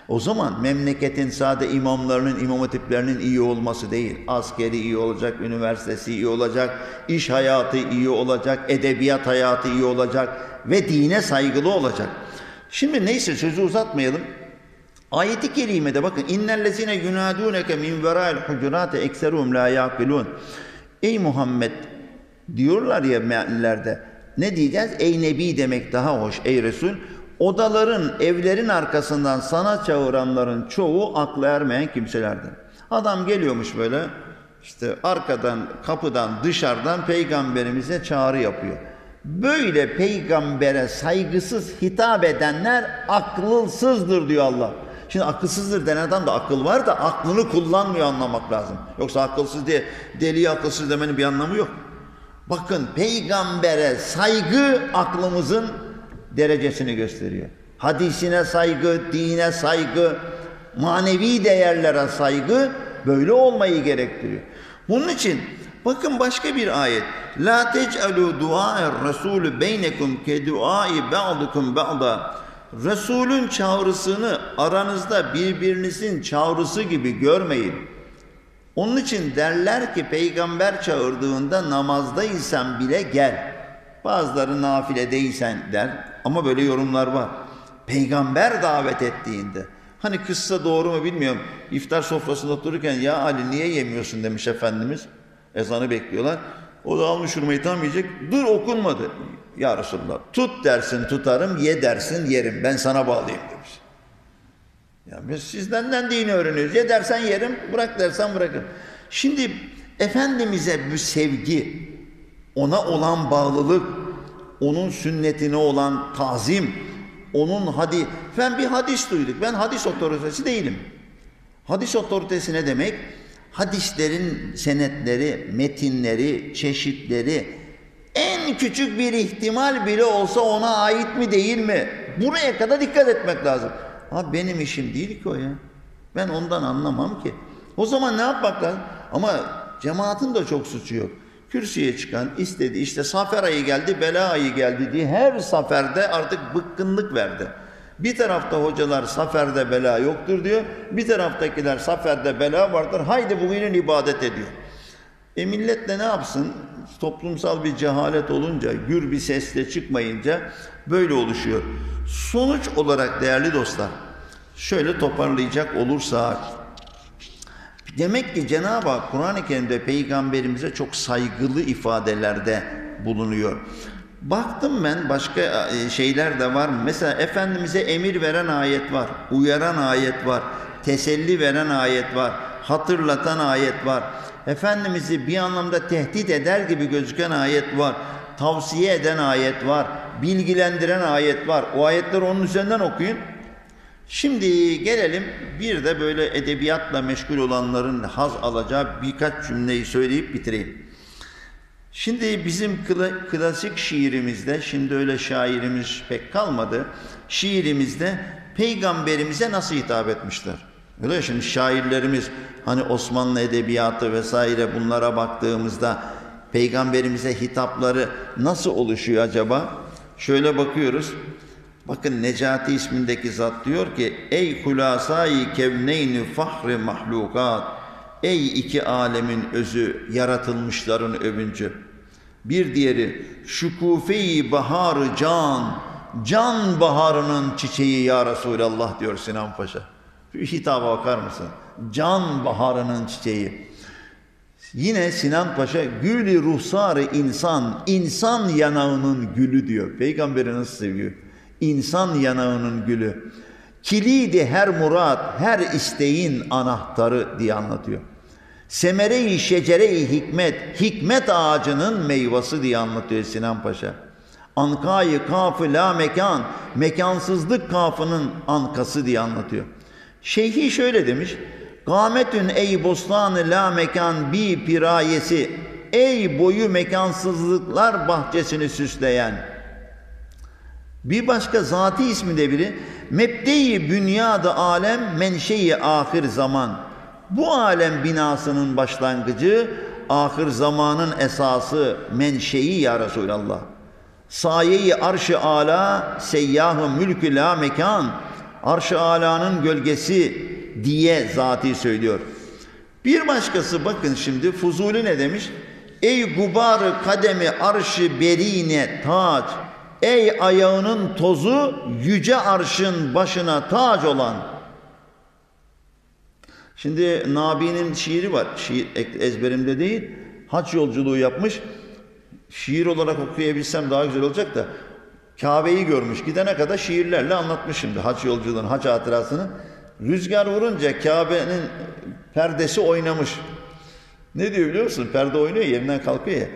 o zaman memleketin sade imamlarının, imam hatiplerinin iyi olması değil. Askeri iyi olacak, üniversitesi iyi olacak, iş hayatı iyi olacak, edebiyat hayatı iyi olacak ve dine saygılı olacak. Şimdi neyse sözü uzatmayalım. Ayeti kerimede bakın innellezine yunaduneke min vera'il hucurati ekserum la yaqilun. Ey Muhammed diyorlar ya meallerde. Ne diyeceğiz? Ey Nebi demek daha hoş. Ey Resul. Odaların, evlerin arkasından sana çağıranların çoğu aklı ermeyen kimselerdir. Adam geliyormuş böyle işte arkadan, kapıdan, dışarıdan peygamberimize çağrı yapıyor. Böyle peygambere saygısız hitap edenler akılsızdır diyor Allah. Şimdi akılsızdır denen adam da akıl var da aklını kullanmıyor anlamak lazım. Yoksa akılsız diye deliye akılsız demenin bir anlamı yok. Bakın peygambere saygı aklımızın derecesini gösteriyor. Hadisine saygı, dine saygı, manevi değerlere saygı böyle olmayı gerektiriyor. Bunun için bakın başka bir ayet. La tec'alu dua'er rasulü beynekum ke duai ba'dukum ba'da. Resulün çağrısını aranızda birbirinizin çağrısı gibi görmeyin. Onun için derler ki peygamber çağırdığında namazdaysan bile gel. Bazıları nafiledeysen der ama böyle yorumlar var. Peygamber davet ettiğinde hani kıssa doğru mu bilmiyorum. İftar sofrasında otururken ya Ali niye yemiyorsun demiş Efendimiz. Ezanı bekliyorlar. O da almış hurmayı tam yiyecek. Dur okunmadı. Ya Resulallah tut dersin tutarım ye dersin yerim ben sana bağlıyım demiş. Ya biz sizden dini öğreniyoruz. Ye dersen yerim, bırak dersen bırakırım. Şimdi Efendimiz'e bu sevgi, ona olan bağlılık, onun sünnetine olan tazim, onun hadi ben bir hadis duyduk. Ben hadis otoritesi değilim. Hadis otoritesi ne demek? Hadislerin senetleri, metinleri, çeşitleri en küçük bir ihtimal bile olsa ona ait mi değil mi? Buraya kadar dikkat etmek lazım. Ha benim işim değil ki o ya. Ben ondan anlamam ki. O zaman ne yapmak lazım? Ama cemaatin de çok suçu yok. Kürsüye çıkan istedi işte safer ayı geldi bela ayı geldi diye her saferde artık bıkkınlık verdi. Bir tarafta hocalar saferde bela yoktur diyor. Bir taraftakiler saferde bela vardır. Haydi bugünün ibadet ediyor. E millet de ne yapsın? Toplumsal bir cehalet olunca, gür bir sesle çıkmayınca böyle oluşuyor. Sonuç olarak değerli dostlar, şöyle toparlayacak olursak, demek ki Cenab-ı Hak Kur'an-ı Kerim'de peygamberimize çok saygılı ifadelerde bulunuyor. Baktım ben başka şeyler de var? Mesela Efendimiz'e emir veren ayet var, uyaran ayet var, teselli veren ayet var, hatırlatan ayet var. Efendimiz'i bir anlamda tehdit eder gibi gözüken ayet var. Tavsiye eden ayet var. Bilgilendiren ayet var. O ayetleri onun üzerinden okuyun. Şimdi gelelim bir de böyle edebiyatla meşgul olanların haz alacağı birkaç cümleyi söyleyip bitireyim. Şimdi bizim klasik şiirimizde, şimdi öyle şairimiz pek kalmadı, şiirimizde peygamberimize nasıl hitap etmişler? Öyle şimdi şairlerimiz hani Osmanlı edebiyatı vesaire bunlara baktığımızda peygamberimize hitapları nasıl oluşuyor acaba? Şöyle bakıyoruz. Bakın Necati ismindeki zat diyor ki Ey hulasayı kevneyni fahri mahlukat Ey iki alemin özü yaratılmışların övüncü Bir diğeri şukufe-i baharı can Can baharının çiçeği ya Resulallah diyor Sinan Paşa. Şu hitaba bakar mısın? Can baharının çiçeği. Yine Sinan Paşa gülü ruhsarı insan, insan yanağının gülü diyor. Peygamberi nasıl seviyor? İnsan yanağının gülü. Kilidi her murat, her isteğin anahtarı diye anlatıyor. Semere-i şecere-i hikmet, hikmet ağacının meyvası diye anlatıyor Sinan Paşa. Ankayı kafı la mekan, mekansızlık kafının ankası diye anlatıyor. Şeyhi şöyle demiş, Gametün ey bostanı la mekan bi pirayesi, ey boyu mekansızlıklar bahçesini süsleyen, bir başka zati ismi de biri mebde-i bünyada alem menşei ahir zaman. Bu alem binasının başlangıcı ahir zamanın esası menşei ya Resulallah. Sayeyi arş-ı ala seyyah-ı mülkü la mekan. Arş-ı alanın gölgesi diye zati söylüyor. Bir başkası bakın şimdi Fuzuli ne demiş? Ey gubarı kademi arşı berine taç. Ey ayağının tozu yüce arşın başına tac olan. Şimdi Nabi'nin şiiri var. Şiir ezberimde değil. Haç yolculuğu yapmış. Şiir olarak okuyabilsem daha güzel olacak da. Kabe'yi görmüş. Gidene kadar şiirlerle anlatmış şimdi haç yolculuğunu, haç hatırasını. Rüzgar vurunca Kabe'nin perdesi oynamış. Ne diyor biliyor musun? Perde oynuyor yerinden kalkıyor ya.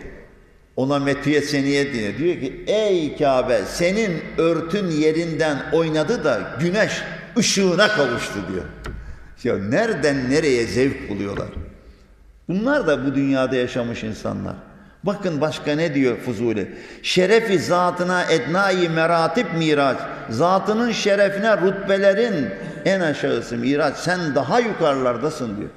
Ona metiye seniye diyor. Diyor ki ey Kabe senin örtün yerinden oynadı da güneş ışığına kavuştu diyor. Ya nereden nereye zevk buluyorlar? Bunlar da bu dünyada yaşamış insanlar. Bakın başka ne diyor Fuzuli? Şerefi zatına ednai meratip miraç. Zatının şerefine rütbelerin en aşağısı miraç. Sen daha yukarılardasın diyor.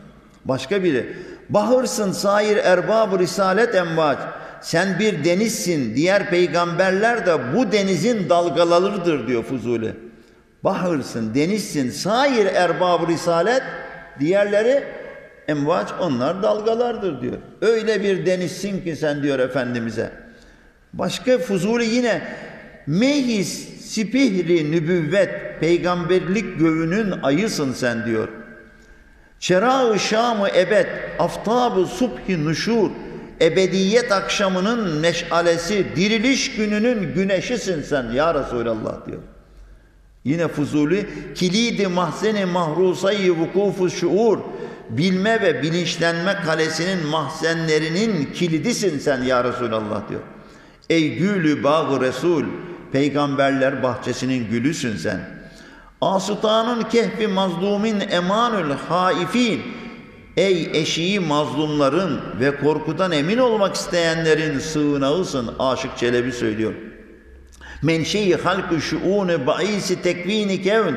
Başka biri. Bahırsın sair erbab risalet emvaç. Sen bir denizsin. Diğer peygamberler de bu denizin dalgalarıdır diyor Fuzuli. Bahırsın, denizsin. Sair erbab risalet. Diğerleri emvaç onlar dalgalardır diyor. Öyle bir denizsin ki sen diyor Efendimiz'e. Başka Fuzuli yine mehis sipihri nübüvvet peygamberlik göğünün ayısın sen diyor. Çera-ı Şam-ı ebed aftab-ı subhi nuşur ebediyet akşamının meşalesi, diriliş gününün güneşisin sen ya Resulallah diyor. Yine Fuzuli, kilidi mahzeni mahrusayı vukufu şuur, bilme ve bilinçlenme kalesinin mahzenlerinin kilidisin sen ya Resulallah diyor. Ey gülü bağı Resul, peygamberler bahçesinin gülüsün sen. Asutanın kehfi mazlumin emanül haifin, Ey eşiği mazlumların ve korkudan emin olmak isteyenlerin sığınağısın. Aşık Çelebi söylüyor. Menşei halkı şuune baisi tekvini kevn.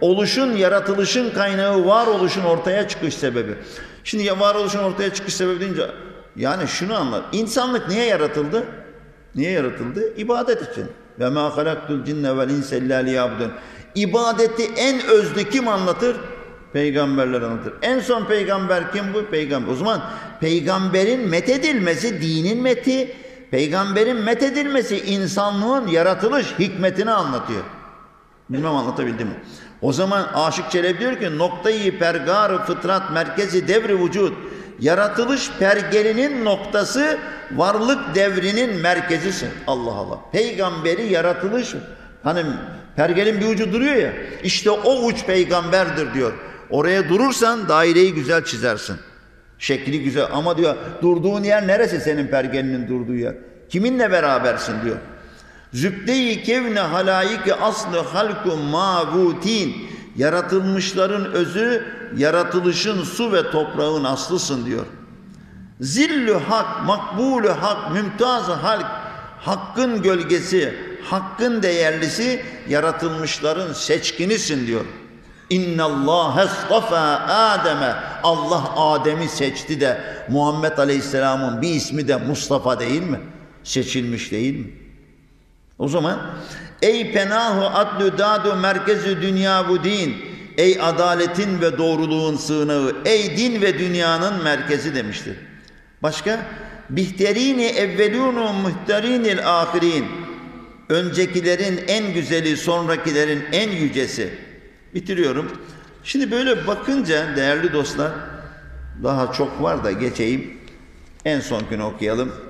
Oluşun, yaratılışın kaynağı varoluşun ortaya çıkış sebebi. Şimdi ya varoluşun ortaya çıkış sebebi deyince yani şunu anlar. İnsanlık niye yaratıldı? Niye yaratıldı? İbadet için. Ve ma halaktul cinne vel insa illa. İbadeti en özlü kim anlatır? Peygamberler anlatır. En son peygamber kim bu? Peygamber. O zaman peygamberin methedilmesi dinin meti, peygamberin methedilmesi insanlığın yaratılış hikmetini anlatıyor. Bilmem anlatabildim mi? O zaman Aşık Çelebi diyor ki noktayı pergar fıtrat merkezi devri vücut. Yaratılış pergelinin noktası varlık devrinin merkezisin. Allah Allah. Peygamberi yaratılış hani pergelin bir ucu duruyor ya. İşte o uç peygamberdir diyor. Oraya durursan daireyi güzel çizersin. Şekli güzel ama diyor durduğun yer neresi senin pergelinin durduğu yer? Kiminle berabersin diyor. Zübde-i kevne halayiki aslı halku mavutin. Yaratılmışların özü, yaratılışın su ve toprağın aslısın diyor. Zillü hak, makbulü hak, mümtaz halk, hakkın gölgesi, hakkın değerlisi, yaratılmışların seçkinisin diyor. İnna Allah estafa Adem'e. Allah Adem'i seçti de Muhammed Aleyhisselam'ın bir ismi de Mustafa değil mi? Seçilmiş değil mi? O zaman ey penahu adlu dadu merkezi dünya bu din. Ey adaletin ve doğruluğun sığınağı, ey din ve dünyanın merkezi demiştir. Başka? Bihterini evvelunu muhterinil ahirin. Öncekilerin en güzeli, sonrakilerin en yücesi. Bitiriyorum. Şimdi böyle bakınca değerli dostlar, daha çok var da geçeyim. En son gün okuyalım.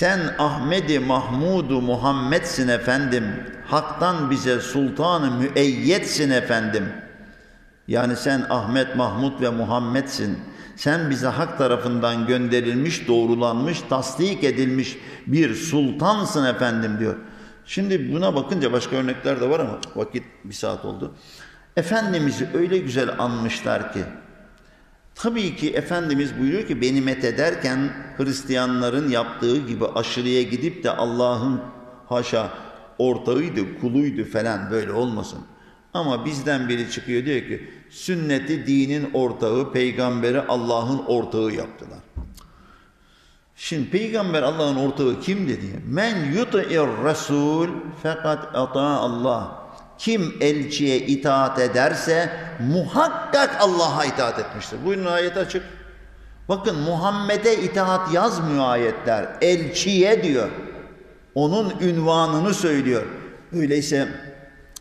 Sen Ahmedi Mahmudu Muhammedsin efendim. Hak'tan bize sultanı müeyyetsin efendim. Yani sen Ahmet, Mahmud ve Muhammedsin. Sen bize hak tarafından gönderilmiş, doğrulanmış, tasdik edilmiş bir sultansın efendim diyor. Şimdi buna bakınca başka örnekler de var ama vakit bir saat oldu. Efendimiz'i öyle güzel anmışlar ki Tabii ki Efendimiz buyuruyor ki beni met ederken Hristiyanların yaptığı gibi aşırıya gidip de Allah'ın haşa ortağıydı, kuluydu falan böyle olmasın. Ama bizden biri çıkıyor diyor ki sünneti dinin ortağı, peygamberi Allah'ın ortağı yaptılar. Şimdi peygamber Allah'ın ortağı kimdi diye. Men yuti'ir rasul fakat ata Allah. Kim elçiye itaat ederse muhakkak Allah'a itaat etmiştir. Buyurun ayet açık. Bakın Muhammed'e itaat yazmıyor ayetler. Elçiye diyor. Onun ünvanını söylüyor. Öyleyse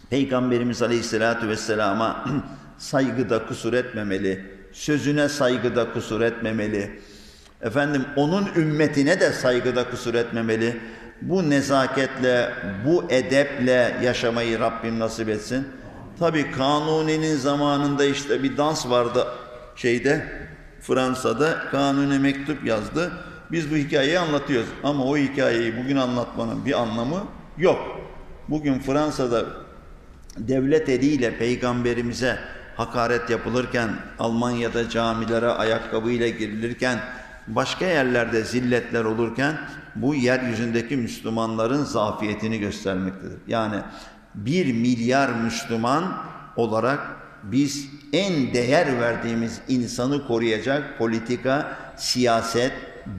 Peygamberimiz Aleyhisselatü Vesselam'a saygıda kusur etmemeli. Sözüne saygıda kusur etmemeli. Efendim onun ümmetine de saygıda kusur etmemeli bu nezaketle, bu edeple yaşamayı Rabbim nasip etsin. Tabi Kanuni'nin zamanında işte bir dans vardı şeyde Fransa'da Kanuni mektup yazdı. Biz bu hikayeyi anlatıyoruz ama o hikayeyi bugün anlatmanın bir anlamı yok. Bugün Fransa'da devlet eliyle peygamberimize hakaret yapılırken, Almanya'da camilere ayakkabıyla girilirken, başka yerlerde zilletler olurken bu yeryüzündeki Müslümanların zafiyetini göstermektedir. Yani bir milyar Müslüman olarak biz en değer verdiğimiz insanı koruyacak politika, siyaset,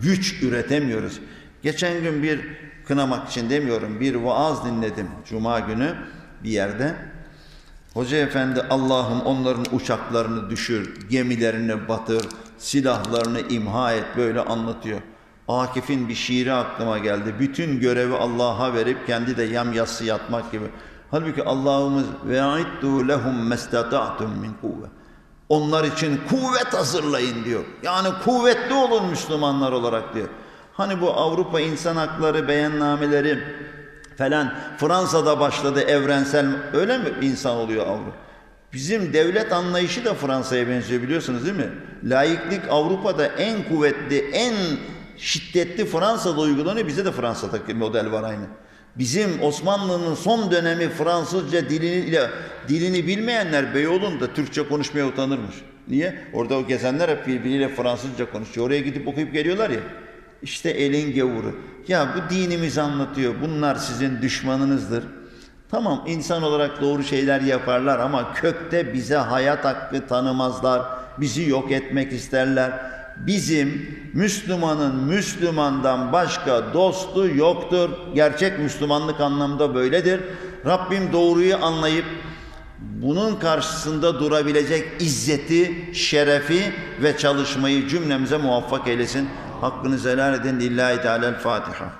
güç üretemiyoruz. Geçen gün bir kınamak için demiyorum bir vaaz dinledim cuma günü bir yerde. Hoca efendi Allah'ım onların uçaklarını düşür, gemilerini batır, silahlarını imha et böyle anlatıyor. Akif'in bir şiiri aklıma geldi. Bütün görevi Allah'a verip kendi de yamyassı yatmak gibi. Halbuki Allah'ımız ve aiddu lehum mestata'tum min kuvve. Onlar için kuvvet hazırlayın diyor. Yani kuvvetli olun Müslümanlar olarak diyor. Hani bu Avrupa insan hakları beyannameleri falan Fransa'da başladı evrensel öyle mi insan oluyor Avrupa? Bizim devlet anlayışı da Fransa'ya benziyor biliyorsunuz değil mi? Laiklik Avrupa'da en kuvvetli, en şiddetli Fransa'da uygulanıyor. Bize de Fransa'daki model var aynı. Bizim Osmanlı'nın son dönemi Fransızca dilini, dilini bilmeyenler Beyoğlu'nda Türkçe konuşmaya utanırmış. Niye? Orada o gezenler hep birbiriyle Fransızca konuşuyor. Oraya gidip okuyup geliyorlar ya. İşte elin gavuru. Ya bu dinimiz anlatıyor. Bunlar sizin düşmanınızdır. Tamam insan olarak doğru şeyler yaparlar ama kökte bize hayat hakkı tanımazlar. Bizi yok etmek isterler bizim Müslümanın Müslümandan başka dostu yoktur. Gerçek Müslümanlık anlamda böyledir. Rabbim doğruyu anlayıp bunun karşısında durabilecek izzeti, şerefi ve çalışmayı cümlemize muvaffak eylesin. Hakkınızı helal edin. Lillahi Teala'l Fatiha.